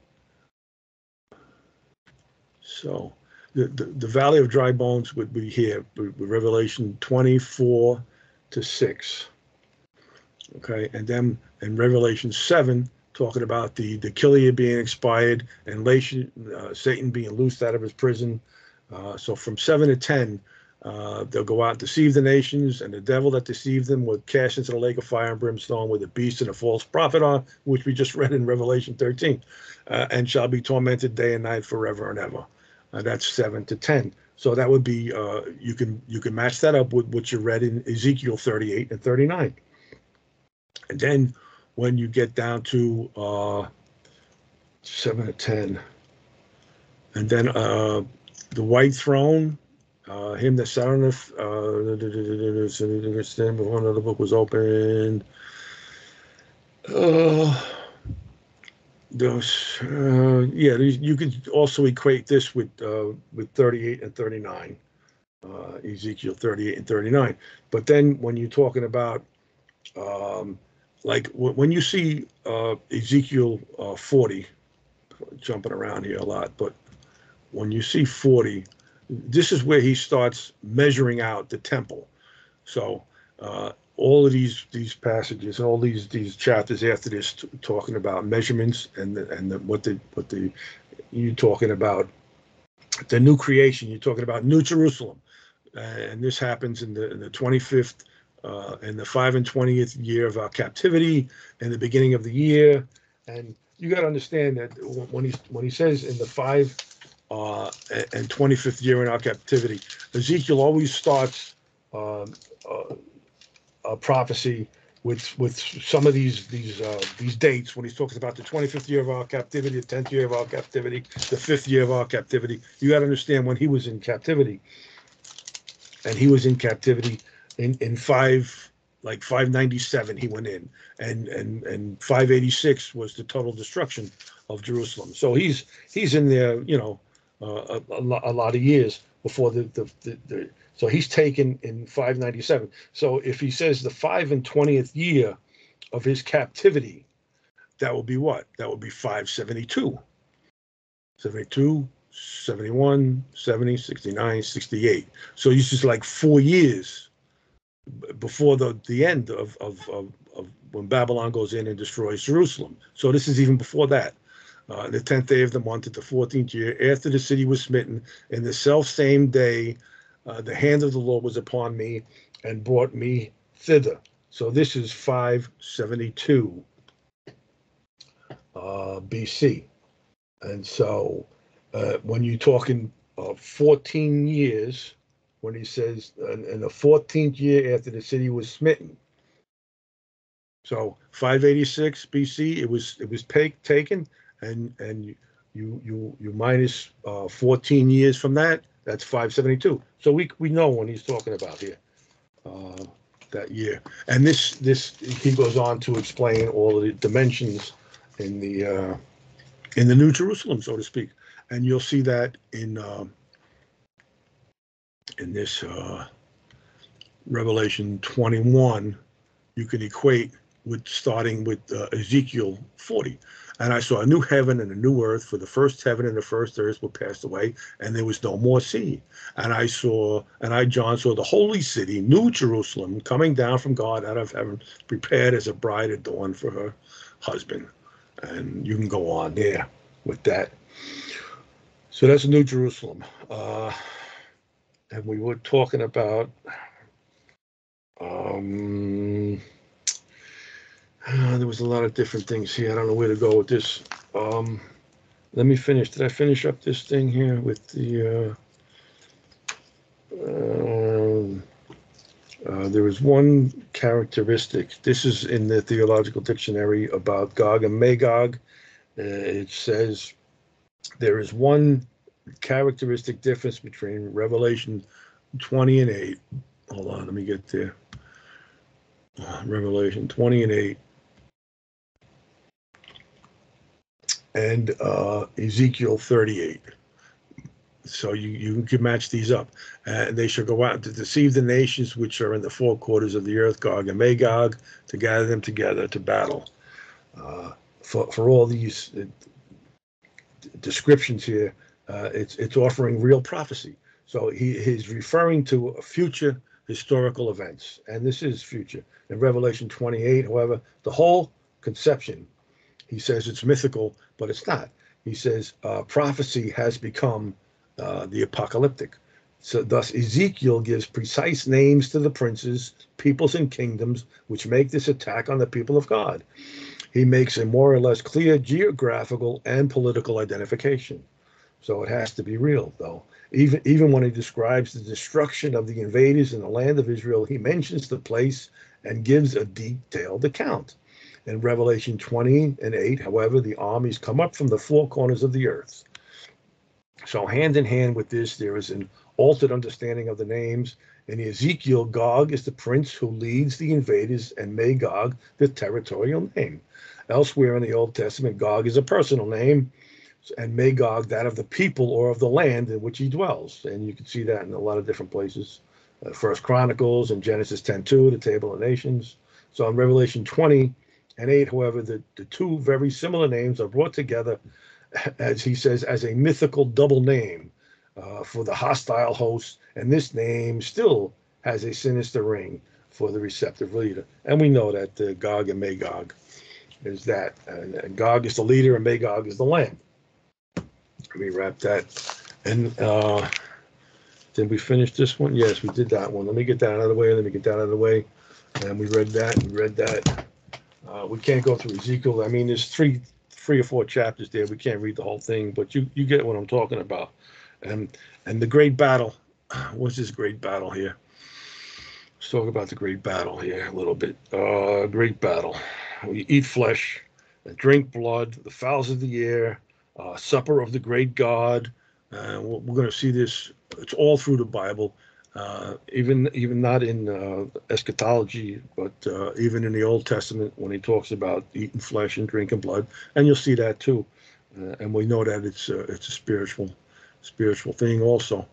so the, the, the valley of dry bones would be here, Revelation 24 to 6. Okay, and then in Revelation 7, talking about the, the chiliad being expired and uh, Satan being loosed out of his prison. Uh, so from 7 to 10, uh, they'll go out and deceive the nations, and the devil that deceived them will cast into the lake of fire and brimstone with a beast and a false prophet on, which we just read in Revelation 13, uh, and shall be tormented day and night forever and ever. Uh, that's seven to ten. So that would be uh, you can you can match that up with what you read in Ezekiel 38 and 39. And then when you get down to uh, seven to ten, and then uh, the white throne, uh, him that sat on the uh, before another book was opened. Uh, those uh, yeah you could also equate this with uh, with 38 and 39 uh, ezekiel 38 and 39 but then when you're talking about um, like when you see uh, ezekiel uh, 40 jumping around here a lot but when you see 40 this is where he starts measuring out the temple so uh, all of these these passages, all these these chapters after this, t- talking about measurements and the, and the, what the what the you're talking about the new creation. You're talking about New Jerusalem, uh, and this happens in the in the 25th uh, in the five and twentieth year of our captivity, in the beginning of the year, and you gotta understand that when he, when he says in the five, uh, and twenty-fifth year in our captivity, Ezekiel always starts, um, uh, a prophecy with, with some of these, these, uh, these dates, when he's talking about the twenty-fifth year of our captivity, the tenth year of our captivity, the fifth year of our captivity. You gotta understand when he was in captivity. And he was in captivity in, in five, like five ninety-seven, he went in. And, and, and five eighty-six was the total destruction of Jerusalem. So he's, he's in there, you know, uh, a, a lot, of years before the, the, the, the, so he's taken in five ninety-seven. So if he says the five and twentieth year of his captivity, that will be what? That would be five seventy-two. 72, 71, 70, 69, 68. So he's just like four years before the, the end of, of, of, of when Babylon goes in and destroys Jerusalem. So this is even before that. Uh, the tenth day of the month at the fourteenth year, after the city was smitten, in the self same day, uh, the hand of the Lord was upon me and brought me thither. So this is 572 uh, BC. And so uh, when you're talking uh, 14 years, when he says in, in the 14th year after the city was smitten. So 586 BC, it was it was take, taken, and and you you you, minus uh, 14 years from that, that's 572. So we we know when he's talking about here uh, that year. And this this he goes on to explain all the dimensions in the uh, in the New Jerusalem, so to speak. And you'll see that in um, in this uh, Revelation 21. You can equate with starting with uh, Ezekiel 40. And I saw a new heaven and a new earth, for the first heaven and the first earth were passed away, and there was no more sea. And I saw, and I, John, saw the holy city, New Jerusalem, coming down from God out of heaven, prepared as a bride adorned for her husband. And you can go on there with that. So that's New Jerusalem. Uh, and we were talking about, um, uh, there was a lot of different things here. I don't know where to go with this. Um, let me finish. Did I finish up this thing here with the? Uh, um, uh, there is one characteristic. This is in the theological dictionary about Gog and Magog. Uh, it says there is one characteristic difference between Revelation 20 and 8. Hold on, let me get there. Uh, Revelation 20 and 8. And uh, Ezekiel 38. So you, you can match these up. And they shall go out to deceive the nations which are in the four quarters of the earth, Gog and Magog, to gather them together to battle. Uh, for, for all these uh, descriptions here, uh, it's, it's offering real prophecy. So he, he's referring to future historical events, and this is future. In Revelation 28, however, the whole conception he says it's mythical, but it's not. He says uh, prophecy has become uh, the apocalyptic. So, thus, Ezekiel gives precise names to the princes, peoples, and kingdoms which make this attack on the people of God. He makes a more or less clear geographical and political identification. So, it has to be real, though. Even, even when he describes the destruction of the invaders in the land of Israel, he mentions the place and gives a detailed account. In Revelation 20 and 8, however, the armies come up from the four corners of the earth. So, hand in hand with this, there is an altered understanding of the names. In Ezekiel, Gog is the prince who leads the invaders, and Magog, the territorial name. Elsewhere in the Old Testament, Gog is a personal name, and Magog, that of the people or of the land in which he dwells. And you can see that in a lot of different places. Uh, First Chronicles and Genesis 10 2, the Table of Nations. So, in Revelation 20, and 8, however, the, the two very similar names are brought together, as he says, as a mythical double name uh, for the hostile host. And this name still has a sinister ring for the receptive leader. And we know that uh, Gog and Magog is that. And, and Gog is the leader, and Magog is the lamb. Let me wrap that. And uh, did we finish this one? Yes, we did that one. Let me get that out of the way. Let me get that out of the way. And we read that. We read that. Uh, we can't go through Ezekiel. I mean, there's three three or four chapters there. We can't read the whole thing, but you you get what I'm talking about. And and the great battle. What's this great battle here? Let's talk about the great battle here a little bit. Uh, great battle. We eat flesh and drink blood, the fowls of the air, uh, supper of the great God. Uh, we're, we're going to see this. It's all through the Bible, uh, even even not in uh, eschatology, but uh, even in the Old Testament when he talks about eating flesh and drinking blood, and you'll see that too. Uh, and we know that it's uh, it's a spiritual spiritual thing also.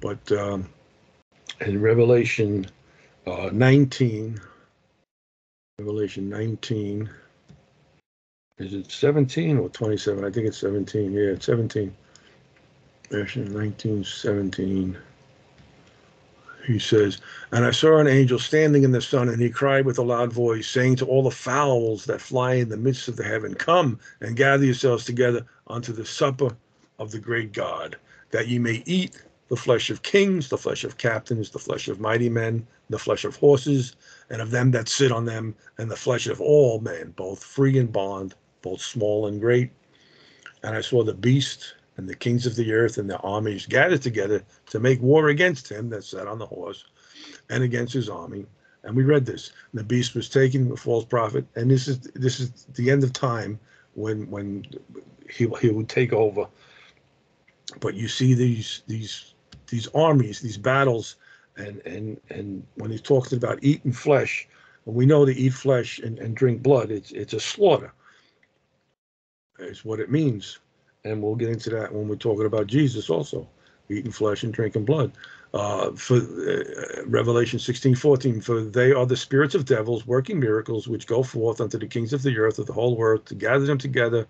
But um, in Revelation uh, 19, Revelation 19. Is it 17 or 27? I think it's 17. Yeah, it's 17. Revelation 19, 17. He says, And I saw an angel standing in the sun, and he cried with a loud voice, saying to all the fowls that fly in the midst of the heaven, Come and gather yourselves together unto the supper of the great God, that ye may eat the flesh of kings, the flesh of captains, the flesh of mighty men, the flesh of horses, and of them that sit on them, and the flesh of all men, both free and bond, both small and great. And I saw the beast and the kings of the earth and the armies gathered together to make war against him that sat on the horse and against his army. And we read this. The beast was taken, the false prophet, and this is this is the end of time when when he he would take over. But you see these these these armies, these battles, and and and when he's talking about eating flesh, we know to eat flesh and, and drink blood, it's it's a slaughter. Is what it means, and we'll get into that when we're talking about Jesus also, eating flesh and drinking blood. Uh, for uh, Revelation 16, 14, for they are the spirits of devils working miracles which go forth unto the kings of the earth of the whole world to gather them together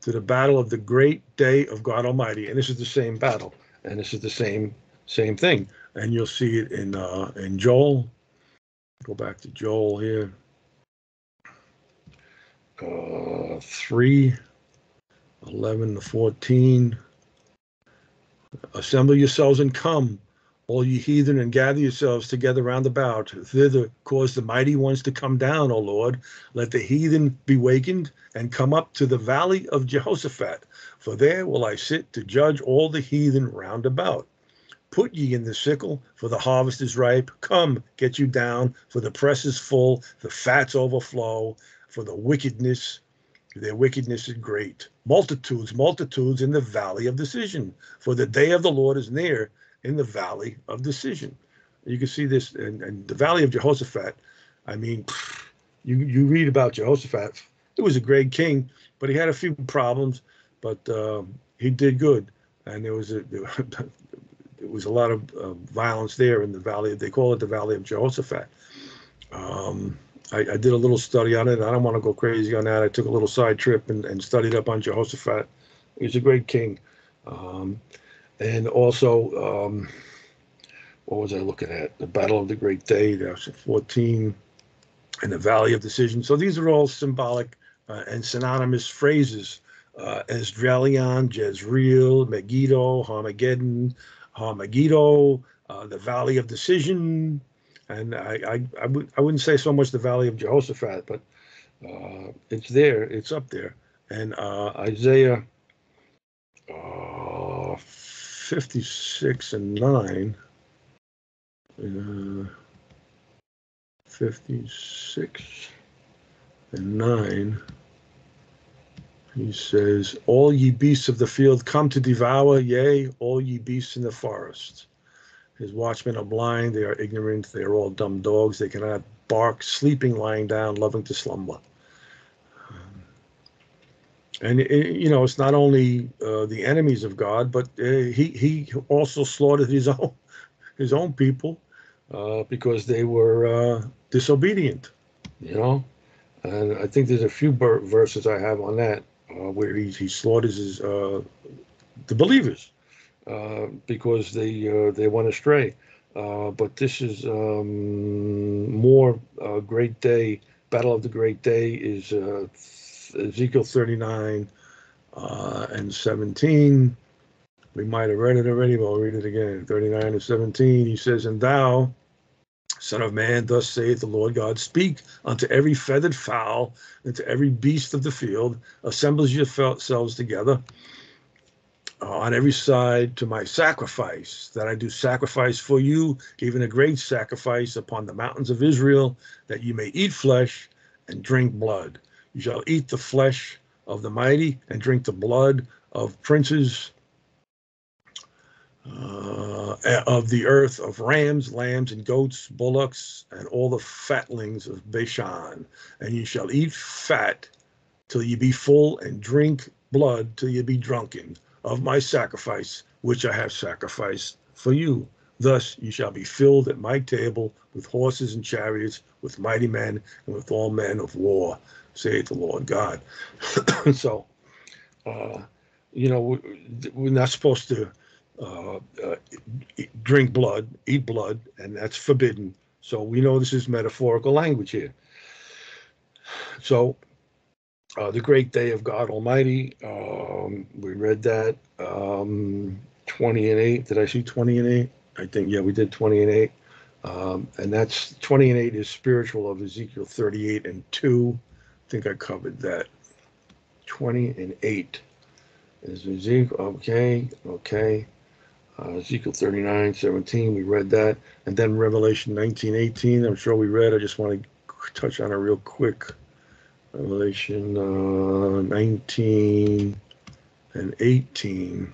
to the battle of the great day of God Almighty. And this is the same battle, and this is the same same thing. And you'll see it in uh, in Joel. Go back to Joel here. Uh, 3, 11 to 14. Assemble yourselves and come, all ye heathen, and gather yourselves together round about. Thither cause the mighty ones to come down, O Lord. Let the heathen be wakened and come up to the valley of Jehoshaphat. For there will I sit to judge all the heathen round about. Put ye in the sickle, for the harvest is ripe. Come, get you down, for the press is full, the fats overflow, for the wickedness, their wickedness is great. Multitudes, multitudes in the valley of decision, for the day of the Lord is near in the valley of decision. You can see this in, in the valley of Jehoshaphat. I mean, you you read about Jehoshaphat. He was a great king, but he had a few problems. But um, he did good, and there was a there was a lot of uh, violence there in the valley. They call it the valley of Jehoshaphat. Um, I, I, did a little study on it. I don't want to go crazy on that. I took a little side trip and, and studied up on Jehoshaphat. He was a great king. Um, and also, um, what was I looking at? The Battle of the Great Day, that's 14, and the Valley of Decision. So these are all symbolic uh, and synonymous phrases. Uh, Esdraelon, Jezreel, Megiddo, Armageddon, Armageddon, uh, the Valley of Decision, and I, I, I, w- I wouldn't say so much the Valley of Jehoshaphat, but uh, it's there, it's up there. And uh, Isaiah uh, 56 and 9, uh, 56 and 9, he says, All ye beasts of the field come to devour, yea, all ye beasts in the forest. His watchmen are blind, they are ignorant, they are all dumb dogs, they cannot bark, sleeping, lying down, loving to slumber. Um, and it, you know, it's not only uh, the enemies of God, but uh, he he also slaughtered his own his own people uh, because they were uh, disobedient. You know, and I think there's a few verses I have on that uh, where he he slaughters his uh, the believers because they uh, they went astray. Uh, but this is um, more Great Day. Battle of the Great Day is Ezekiel 39 and 17. We might have read it already, but I'll read it again. 39 and 17. He says, "And thou." Son of man, thus saith the Lord God, speak unto every feathered fowl and to every beast of the field, assemble yourselves together uh, on every side to my sacrifice, that I do sacrifice for you, even a great sacrifice upon the mountains of Israel, that you may eat flesh and drink blood. You shall eat the flesh of the mighty and drink the blood of princes uh, of the earth of rams, lambs, and goats, bullocks, and all the fatlings of Bashan. And you shall eat fat till you be full, and drink blood till you be drunken of my sacrifice, which I have sacrificed for you. Thus you shall be filled at my table with horses and chariots, with mighty men, and with all men of war, saith the Lord God. so, uh, you know, we're not supposed to uh, uh, drink blood, eat blood, and that's forbidden. So we know this is metaphorical language here. So uh, the great day of God Almighty, um, we read that um, 20 and 8. Did I see 20 and 8? I think, yeah, we did 20 and 8. Um, and that's 20 and 8 is spiritual of Ezekiel 38 and 2. I think I covered that. 20 and 8 is Ezekiel. Okay, okay. Uh, Ezekiel 39, 17, we read that. And then Revelation 19, 18, I'm sure we read. I just want to touch on it real quick. Revelation uh, 19 and 18.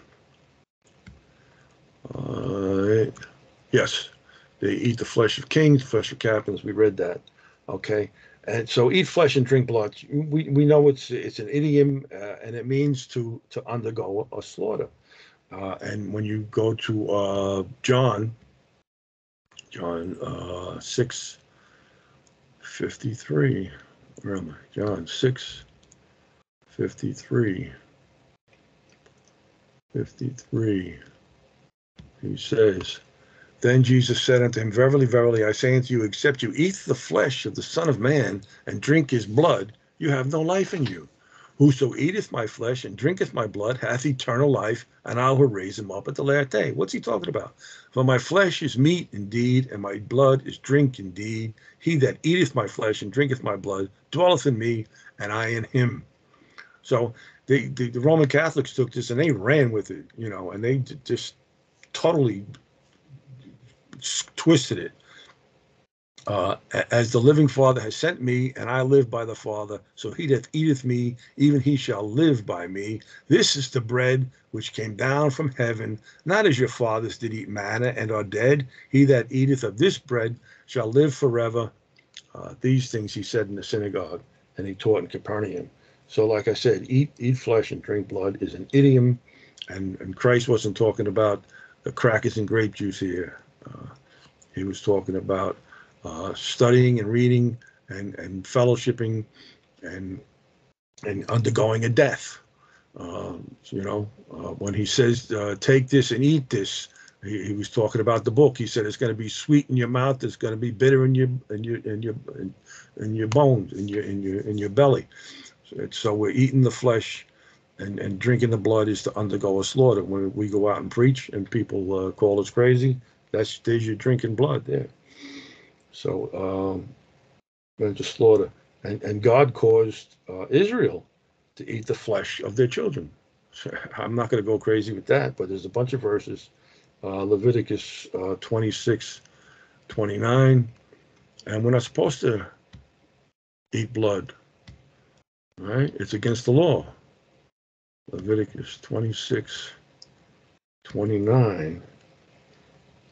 Uh, yes, they eat the flesh of kings, flesh of captains. We read that. Okay. And so eat flesh and drink blood. We, we know it's it's an idiom uh, and it means to to undergo a, slaughter. Uh, and when you go to uh, John, John uh, 6 53, where am I? John 6 53. 53. He says, Then Jesus said unto him, Verily, verily, I say unto you, except you eat the flesh of the Son of Man and drink his blood, you have no life in you. Whoso eateth my flesh and drinketh my blood hath eternal life, and I will raise him up at the last day. What's he talking about? For my flesh is meat indeed, and my blood is drink indeed. He that eateth my flesh and drinketh my blood dwelleth in me, and I in him. So the, the Roman Catholics took this and they ran with it, you know, and they just totally twisted it uh, as the living Father has sent me, and I live by the Father, so he that eateth me, even he shall live by me. This is the bread which came down from heaven, not as your fathers did eat manna and are dead. He that eateth of this bread shall live forever. Uh, these things he said in the synagogue, and he taught in Capernaum. So, like I said, eat eat flesh and drink blood is an idiom, and, and Christ wasn't talking about the crackers and grape juice here. Uh, he was talking about uh, studying and reading and, and fellowshipping and and undergoing a death. Uh, you know, uh, when he says, uh, take this and eat this, he, he, was talking about the book. He said it's going to be sweet in your mouth. It's going to be bitter in your in your in your in, in your bones in your in your in your belly. So, so, we're eating the flesh and and drinking the blood is to undergo a slaughter. When we go out and preach and people uh, call us crazy, that's there's your drinking blood there. So um, to slaughter, and and God caused uh, Israel to eat the flesh of their children. I'm not going to go crazy with that, but there's a bunch of verses, uh, Leviticus uh, 26, 29, and we're not supposed to eat blood. Right? It's against the law. Leviticus 26, 29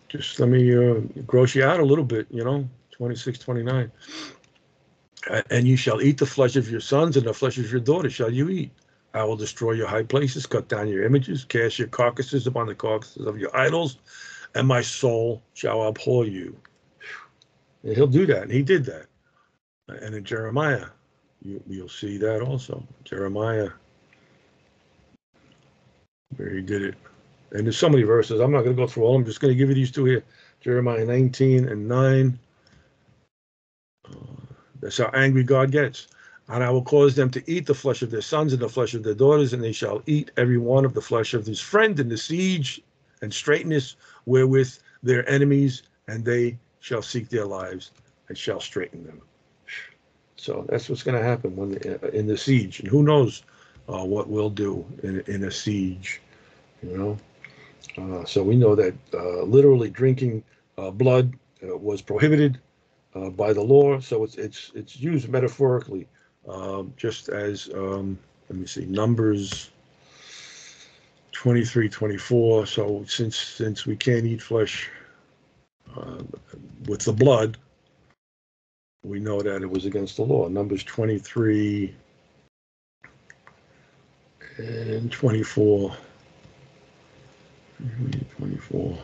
just let me uh, gross you out a little bit, you know, 26, 29. And you shall eat the flesh of your sons and the flesh of your daughters shall you eat. I will destroy your high places, cut down your images, cast your carcasses upon the carcasses of your idols, and my soul shall abhor you. And he'll do that, and he did that. And in Jeremiah, you, you'll see that also. Jeremiah, where he did it. And there's so many verses. I'm not going to go through all. I'm just going to give you these two here Jeremiah 19 and 9. Uh, that's how angry God gets. And I will cause them to eat the flesh of their sons and the flesh of their daughters, and they shall eat every one of the flesh of his friend in the siege and straitness wherewith their enemies, and they shall seek their lives and shall straiten them. So that's what's going to happen when uh, in the siege, and who knows uh, what we'll do in in a siege, you know. Uh, so we know that uh, literally drinking uh, blood was prohibited by the law. So it's it's it's used metaphorically, um, just as um, let me see numbers 23 24 so since since we can't eat flesh uh, with the blood we know that it was against the law. Numbers 23 and 24 24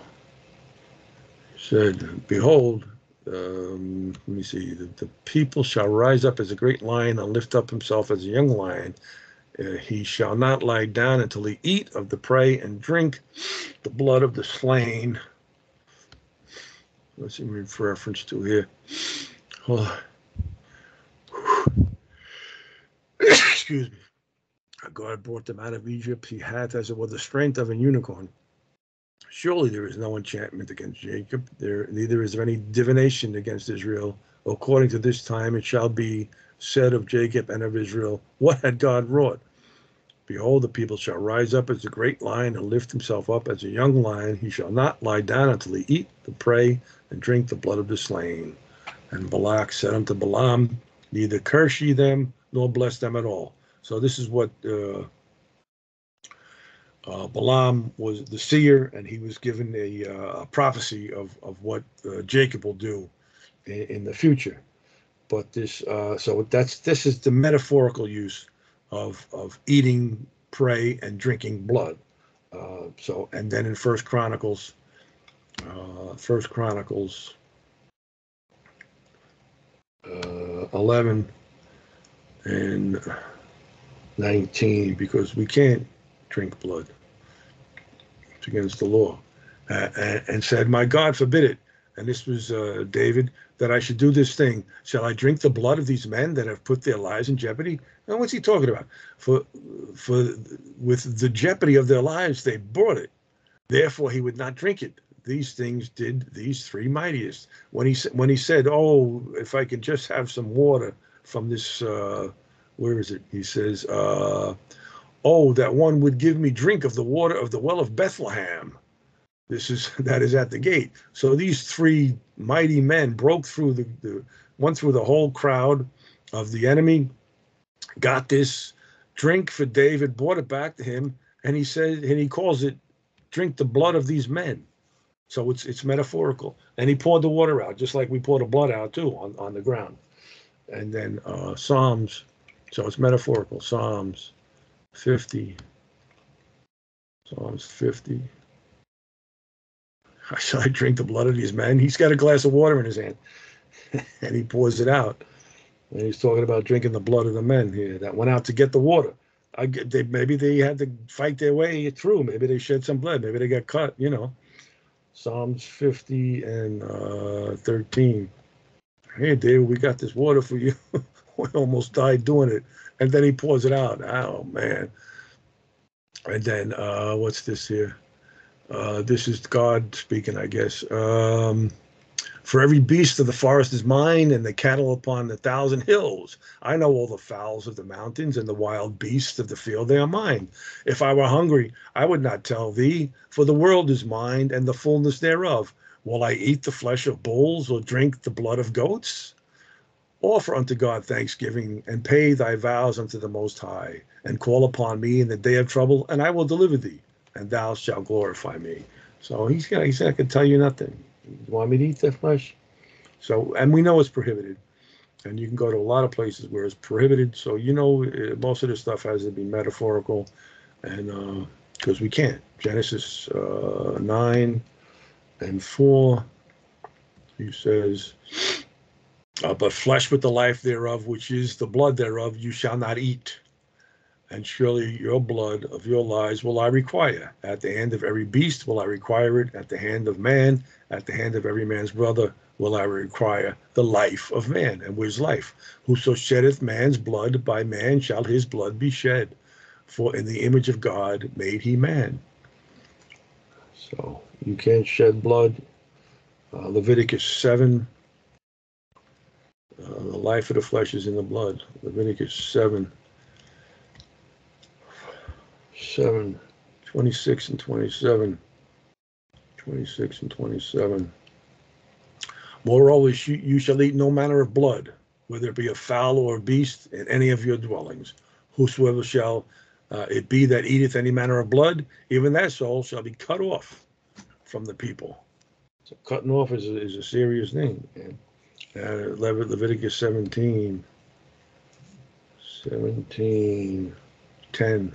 said behold um, let me see the, the people shall rise up as a great lion and lift up himself as a young lion uh, he shall not lie down until he eat of the prey and drink the blood of the slain. Let's see what reference to here. Oh. Excuse me. God brought them out of Egypt. He hath, as it were, the strength of a unicorn. Surely there is no enchantment against Jacob. There neither is there any divination against Israel. According to this time, it shall be said of Jacob and of Israel, What had God wrought? Behold, the people shall rise up as a great lion and lift himself up as a young lion. He shall not lie down until he eat the prey and drink the blood of the slain. And Balak said unto Balaam, Neither curse ye them, nor bless them at all. So this is what uh, uh, Balaam was the seer, and he was given a, uh, prophecy of, of what uh, Jacob will do in, in the future but this uh, so that's this is the metaphorical use of of eating prey and drinking blood. Uh, so and then in First Chronicles, uh, First Chronicles eleven and nineteen, because we can't drink blood. It's against the law, uh, and, said, "My God forbid it." And this was uh, David that I should do this thing. Shall I drink the blood of these men that have put their lives in jeopardy? And what's he talking about? For, for with the jeopardy of their lives, they brought it. Therefore, he would not drink it. These things did these three mightiest. When he when he said, "Oh, if I could just have some water from this, uh, where is it?" He says, uh, "Oh, that one would give me drink of the water of the well of Bethlehem." This is that is at the gate. So these three mighty men broke through the, the went through the whole crowd of the enemy, got this drink for David, brought it back to him, and he said, and he calls it, drink the blood of these men. So it's it's metaphorical. And he poured the water out, just like we pour the blood out too on, on the ground. And then uh, Psalms, so it's metaphorical. Psalms 50. Psalms 50. Shall I drink the blood of these men? He's got a glass of water in his hand and he pours it out. And he's talking about drinking the blood of the men here that went out to get the water. I get they maybe they had to fight their way through. Maybe they shed some blood. Maybe they got cut. You know, Psalms 50 and uh, 13. Hey, David, we got this water for you. almost died doing it, and then he pours it out. Oh man! And then uh, what's this here? Uh, this is God speaking, I guess. Um, for every beast of the forest is mine, and the cattle upon the thousand hills. I know all the fowls of the mountains and the wild beasts of the field, they are mine. If I were hungry, I would not tell thee, for the world is mine, and the fullness thereof. Will I eat the flesh of bulls, or drink the blood of goats? Offer unto God thanksgiving, and pay thy vows unto the Most High, and call upon me in the day of trouble, and I will deliver thee, and thou shalt glorify me. So he's got, he said, I can tell you nothing. You want me to eat the flesh? So, and we know it's prohibited. And you can go to a lot of places where it's prohibited. So, you know, eh, most of this stuff has to be metaphorical. And because uh, we can't. Genesis uh, 9 and 4, he says, uh, But flesh with the life thereof, which is the blood thereof, you shall not eat and surely your blood of your lives will I require. At the hand of every beast will I require it. At the hand of man, at the hand of every man's brother will I require the life of man. And where's life? Whoso sheddeth man's blood, by man shall his blood be shed. For in the image of God made he man. So you can't shed blood Uh, Leviticus 7. Uh, the life of the flesh is in the blood. Leviticus 7. 7, 26 and 27. 26 and 27. Moreover, you, you shall eat no manner of blood, whether it be a fowl or a beast, in any of your dwellings. Whosoever shall uh, it be that eateth any manner of blood, even that soul shall be cut off from the people. So cutting off is a, is a serious thing. Levit- Leviticus 17, 17, 10.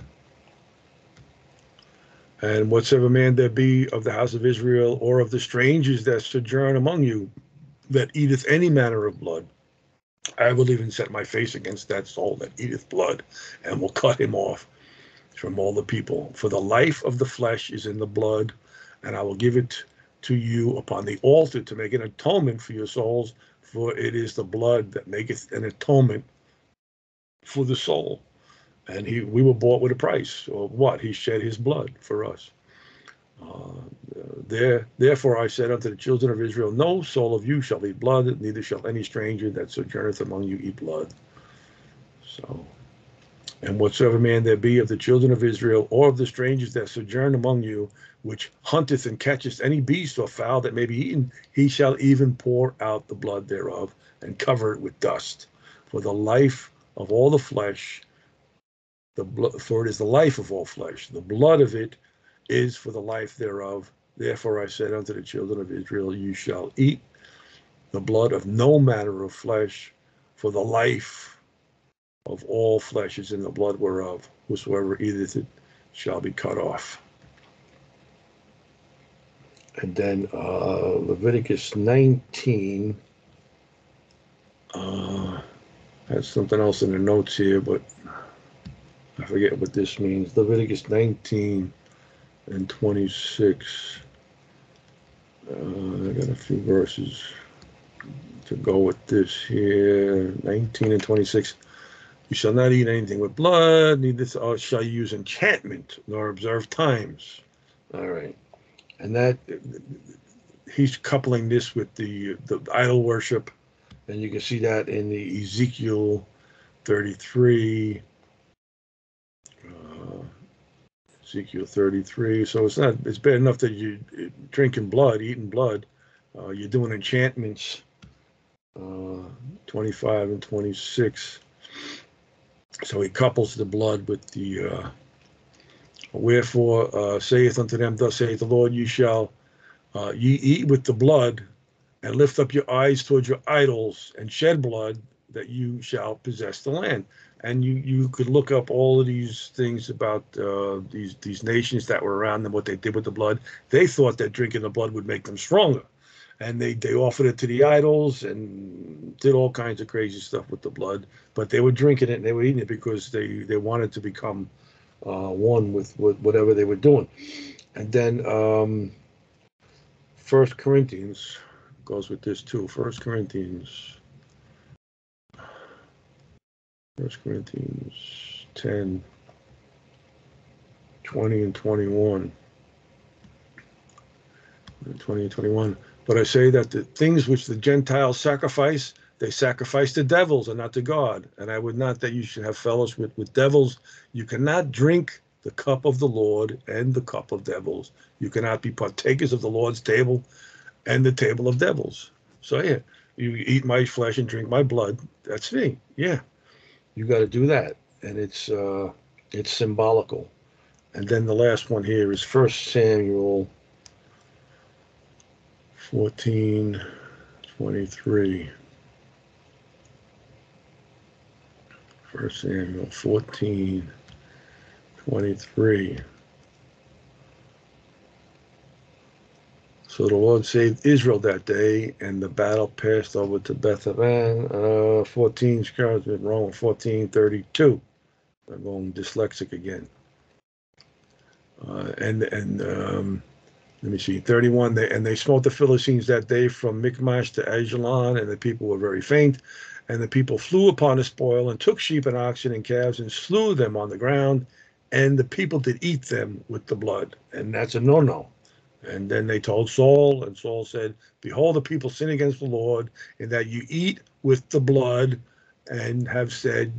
And whatsoever man there be of the house of Israel or of the strangers that sojourn among you that eateth any manner of blood, I will even set my face against that soul that eateth blood and will cut him off from all the people. For the life of the flesh is in the blood, and I will give it to you upon the altar to make an atonement for your souls, for it is the blood that maketh an atonement for the soul. And he, we were bought with a price. Or what? He shed his blood for us. Uh, there, therefore I said unto the children of Israel, No soul of you shall eat blood, neither shall any stranger that sojourneth among you eat blood. So, and whatsoever man there be of the children of Israel or of the strangers that sojourn among you, which hunteth and catcheth any beast or fowl that may be eaten, he shall even pour out the blood thereof and cover it with dust. For the life of all the flesh, the blood, for it is the life of all flesh. The blood of it is for the life thereof. Therefore I said unto the children of Israel, You shall eat the blood of no manner of flesh, for the life of all flesh is in the blood whereof. Whosoever eateth it shall be cut off. And then uh, Leviticus 19 uh, has something else in the notes here, but I forget what this means. Leviticus 19 and 26. Uh, I got a few verses to go with this here. 19 and 26. You shall not eat anything with blood, neither shall you use enchantment, nor observe times. All right. And that he's coupling this with the the idol worship, and you can see that in the Ezekiel 33. Uh, Ezekiel 33. So it's not it's bad enough that you drinking blood, eating blood. Uh, you're doing enchantments. Uh, 25 and 26. So he couples the blood with the uh, wherefore uh, saith unto them, Thus saith the Lord, you shall uh, ye eat with the blood, and lift up your eyes towards your idols, and shed blood, that you shall possess the land. And you you could look up all of these things about uh, these these nations that were around them, what they did with the blood. They thought that drinking the blood would make them stronger and they they offered it to the idols and did all kinds of crazy stuff with the blood. But they were drinking it and they were eating it because they they wanted to become uh, one with, with whatever they were doing. And then um, First Corinthians goes with this too. First Corinthians. First Corinthians 10, 20 and 21. 20 and 21. But I say that the things which the Gentiles sacrifice, they sacrifice to devils and not to God. And I would not that you should have fellowship with, with devils. You cannot drink the cup of the Lord and the cup of devils. You cannot be partakers of the Lord's table and the table of devils. So yeah, you eat my flesh and drink my blood. That's me. Yeah, you got to do that, and it's uh, it's symbolical. And then the last one here is First Samuel 14, 23. First Samuel 14, 23. So the Lord saved Israel that day, and the battle passed over to Beth-aven. Uh, 14, excuse me, wrong, 14, 32. I'm going dyslexic again. Uh, and and um, let me see, 31. They, and they smote the Philistines that day from Michmash to Ajalon, and the people were very faint. And the people flew upon the spoil and took sheep and oxen and calves and slew them on the ground. And the people did eat them with the blood. And that's a no no. And then they told Saul, and Saul said, Behold, the people sin against the Lord, in that you eat with the blood, and have said,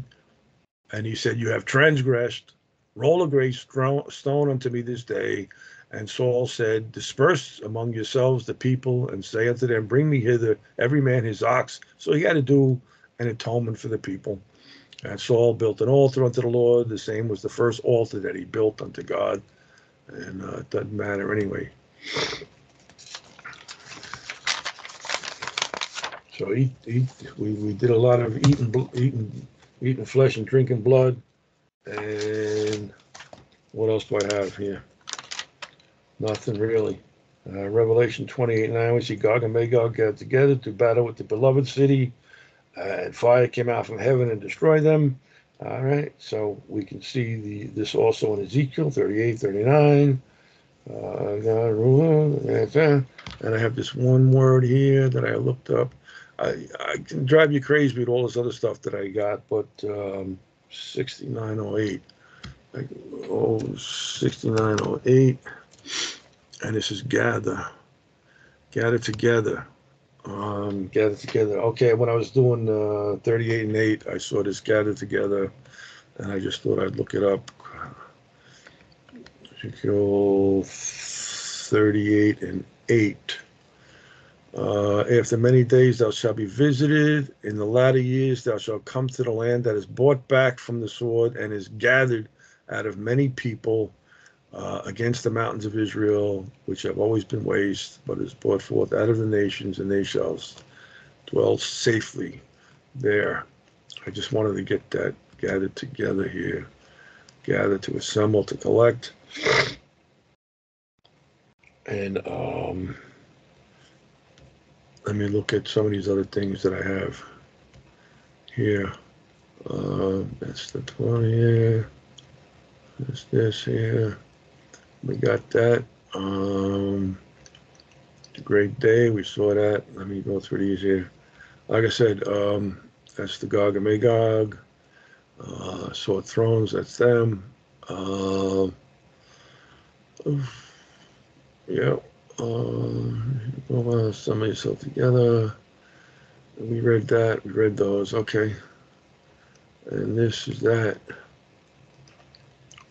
and he said, You have transgressed. Roll a great stone unto me this day. And Saul said, Disperse among yourselves the people, and say unto them, Bring me hither every man his ox. So he had to do an atonement for the people. And Saul built an altar unto the Lord. The same was the first altar that he built unto God. And uh, it doesn't matter anyway. So eat. We, we did a lot of eating, eating, eating flesh and drinking blood. And what else do I have here? Nothing really. Uh, Revelation 28 9, we see Gog and Magog get together to battle with the beloved city. Uh, and fire came out from heaven and destroyed them. All right, so we can see the this also in Ezekiel 38 39. Uh, and I have this one word here that I looked up. I, I can drive you crazy with all this other stuff that I got, but um, 6908. Like, oh, 6908. And this is gather. Gather together. Um, gather together. Okay, when I was doing uh, 38 and 8, I saw this gather together, and I just thought I'd look it up. Ezekiel 38 and 8. Uh, after many days thou shalt be visited. In the latter years thou shalt come to the land that is bought back from the sword and is gathered out of many people uh, against the mountains of Israel, which have always been waste, but is brought forth out of the nations, and they shall dwell safely there. I just wanted to get that gathered together here. Gather to assemble, to collect. And um, let me look at some of these other things that I have here. Uh, that's the 20 here. That's this here. We got that. Um, it's a great day. We saw that. Let me go through these here. Like I said, um, that's the Gog and Magog. Uh, saw thrones. That's them. Uh, yeah. Uh, summon yourself together. We read that. We read those. Okay. And this is that.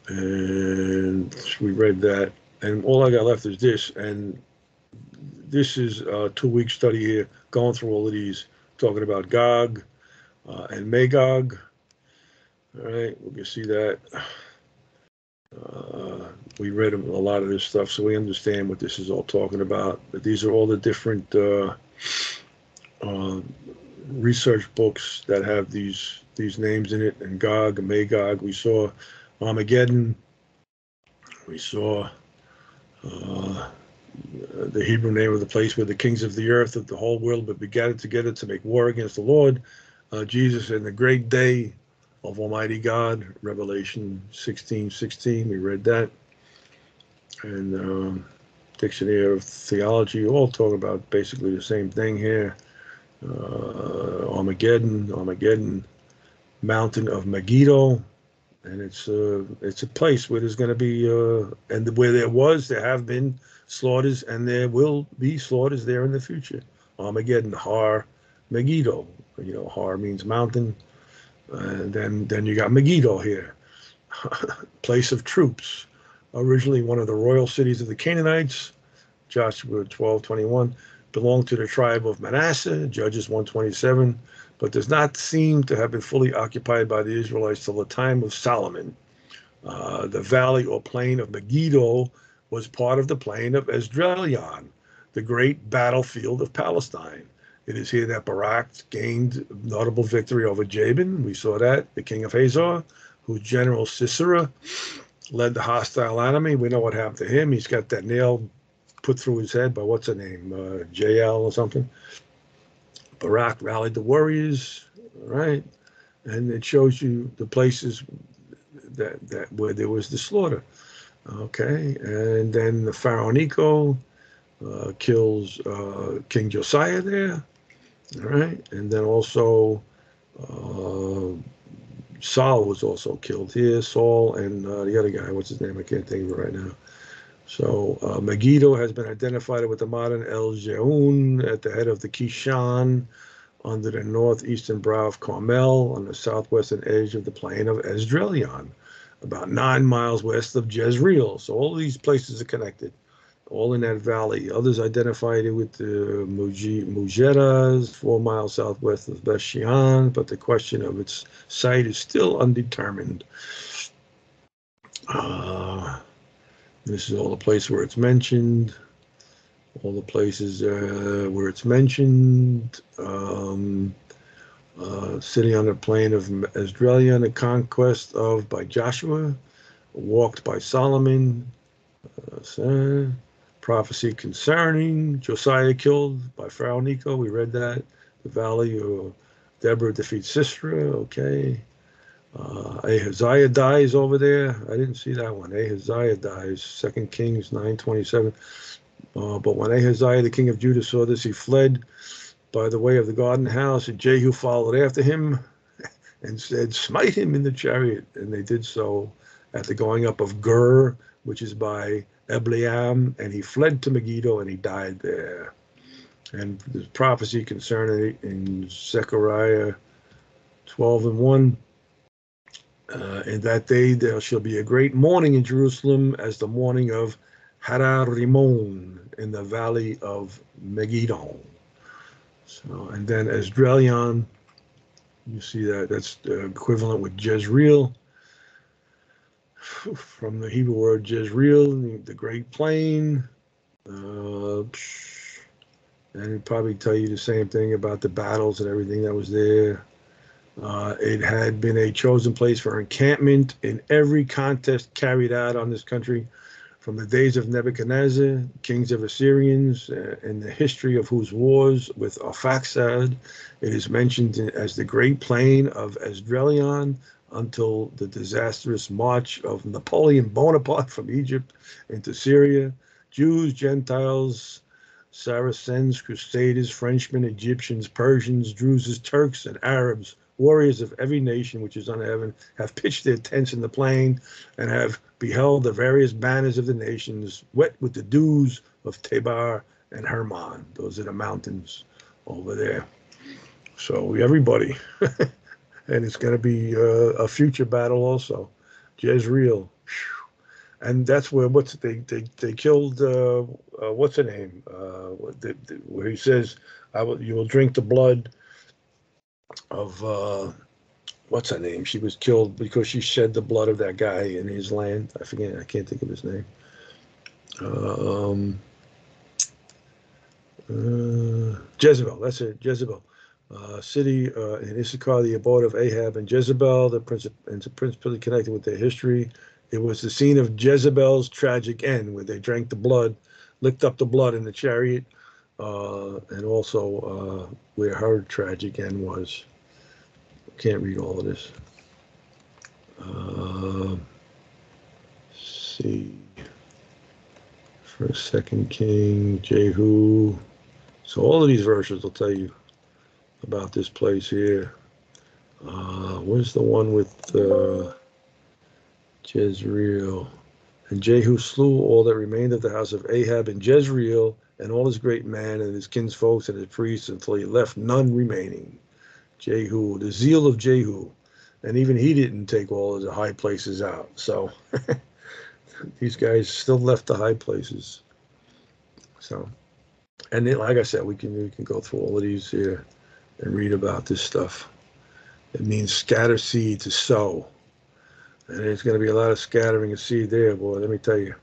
And we read that. And all I got left is this. And this is a two week study here, going through all of these, talking about Gog uh, and Magog. All right, we can see that. Uh, we read a lot of this stuff, so we understand what this is all talking about. But these are all the different uh, uh, research books that have these these names in it. And Gog and Magog. We saw Armageddon. We saw uh, the Hebrew name of the place where the kings of the earth of the whole world would be gathered together to make war against the Lord. Uh, Jesus and the great day of Almighty God, Revelation 16 16. We read that. And um, Dictionary of Theology, all talk about basically the same thing here. Uh, Armageddon, Armageddon, Mountain of Megiddo, and it's uh, it's a place where there's going to be uh, and where there was, there have been slaughters, and there will be slaughters there in the future. Armageddon, Har, Megiddo. You know, Har means mountain. And then, then you got Megiddo here, place of troops. Originally one of the royal cities of the Canaanites, Joshua 12, 21, belonged to the tribe of Manasseh, Judges 127, but does not seem to have been fully occupied by the Israelites till the time of Solomon. Uh, the valley or plain of Megiddo was part of the plain of Esdraelon, the great battlefield of Palestine. It is here that Barak gained notable victory over Jabin. We saw that, the king of Hazor, whose general Sisera led the hostile enemy. We know what happened to him. He's got that nail put through his head by what's her name, uh, Jael or something. Barak rallied the warriors, right? And it shows you the places that, that where there was the slaughter. Okay, and then the Pharaoh Necho uh, kills uh, King Josiah there. All right, and then also uh, Saul was also killed here. Saul and uh, the other guy, what's his name? I can't think of it right now. So uh, Megiddo has been identified with the modern El Jeun at the head of the Kishon under the northeastern brow of Carmel on the southwestern edge of the plain of Esdraelon, about nine miles west of Jezreel. So all these places are connected, all in that valley. Others identified it with the Mujeras, four miles southwest of Beth but the question of its site is still undetermined. Uh, this is all the place where it's mentioned. All the places uh, where it's mentioned. Um, uh, sitting on the plain of Esdraelon, the conquest of by Joshua, walked by Solomon. Uh, prophecy concerning Josiah killed by Pharaoh Necho. We read that. The valley of Deborah defeats Sisera. Okay. Uh, Ahaziah dies over there. I didn't see that one. Ahaziah dies. Second Kings 927. Uh, but when Ahaziah, the king of Judah, saw this, he fled by the way of the garden house, and Jehu followed after him and said, Smite him in the chariot. And they did so at the going up of Gur, which is by Ebleam, and he fled to Megiddo and he died there. And the prophecy concerning it in Zechariah 12 and 1. Uh, in that day there shall be a great mourning in Jerusalem as the mourning of Harar Rimon in the valley of Megiddo. So, and then Esdraelon, you see that that's equivalent with Jezreel. From the Hebrew word Jezreel, the Great Plain. Uh, and it'd probably tell you the same thing about the battles and everything that was there. Uh, it had been a chosen place for encampment in every contest carried out on this country from the days of Nebuchadnezzar, kings of Assyrians, uh, in the history of whose wars with Arphaxad. It is mentioned as the Great Plain of Esdraelon until the disastrous march of Napoleon Bonaparte from Egypt into Syria. Jews, Gentiles, Saracens, Crusaders, Frenchmen, Egyptians, Persians, Druses, Turks, and Arabs warriors of every nation which is under heaven have pitched their tents in the plain and have beheld the various banners of the nations wet with the dews of Tabor and Hermon. Those are the mountains over there. So everybody, and it's going to be uh, a future battle also. Jezreel, and that's where what's they they they killed uh, uh, what's her name? Uh, the, the, where he says, "I will you will drink the blood." Of uh, what's her name? She was killed because she shed the blood of that guy in his land. I forget. I can't think of his name. Um, uh, Jezebel. That's it. Jezebel. Uh, city uh, in Issachar, the abode of Ahab and Jezebel, the prince and principally connected with their history. It was the scene of Jezebel's tragic end, where they drank the blood, licked up the blood in the chariot, uh, and also uh, where her tragic end was. Can't read all of this. Uh, see. First, Second King, Jehu. So all of these verses will tell you about this place here. Uh, where's the one with uh, Jezreel? And Jehu slew all that remained of the house of Ahab in Jezreel, and all his great men and his kinsfolks and his priests until he left none remaining. Jehu, the zeal of Jehu. And even he didn't take all of the high places out. So these guys still left the high places. So, and then, like I said, we can we can go through all of these here and read about this stuff. It means scatter seed to sow. And there's going to be a lot of scattering of seed there, boy, let me tell you.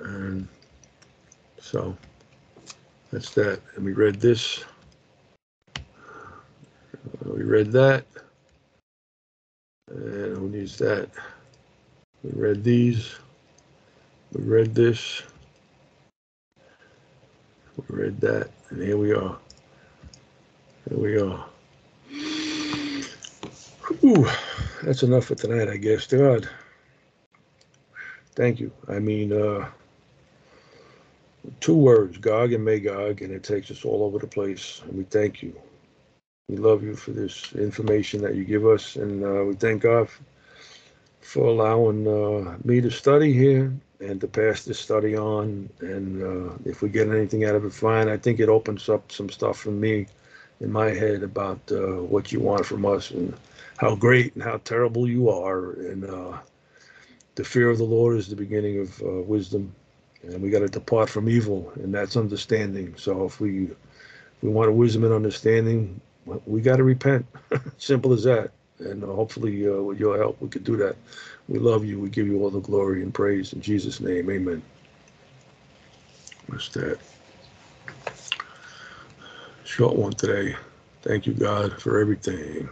And so that's that. And we read this. Uh, we read that. And who needs that? We read these. We read this. We read that. And here we are. Here we are. Ooh, that's enough for tonight, I guess. God. Thank you. I mean, uh, two words, Gog and Magog, and it takes us all over the place. And we thank you. We love you for this information that you give us, and uh, we thank God for allowing uh, me to study here and to pass this study on. And uh, if we get anything out of it, fine. I think it opens up some stuff for me in my head about uh, what you want from us and how great and how terrible you are. And uh, the fear of the Lord is the beginning of uh, wisdom. And we got to depart from evil, and that's understanding. So if we if we want wisdom and understanding, we got to repent. Simple as that. And uh, hopefully, uh, with your help, we could do that. We love you. We give you all the glory and praise in Jesus' name. Amen. What's that? Short one today. Thank you, God, for everything.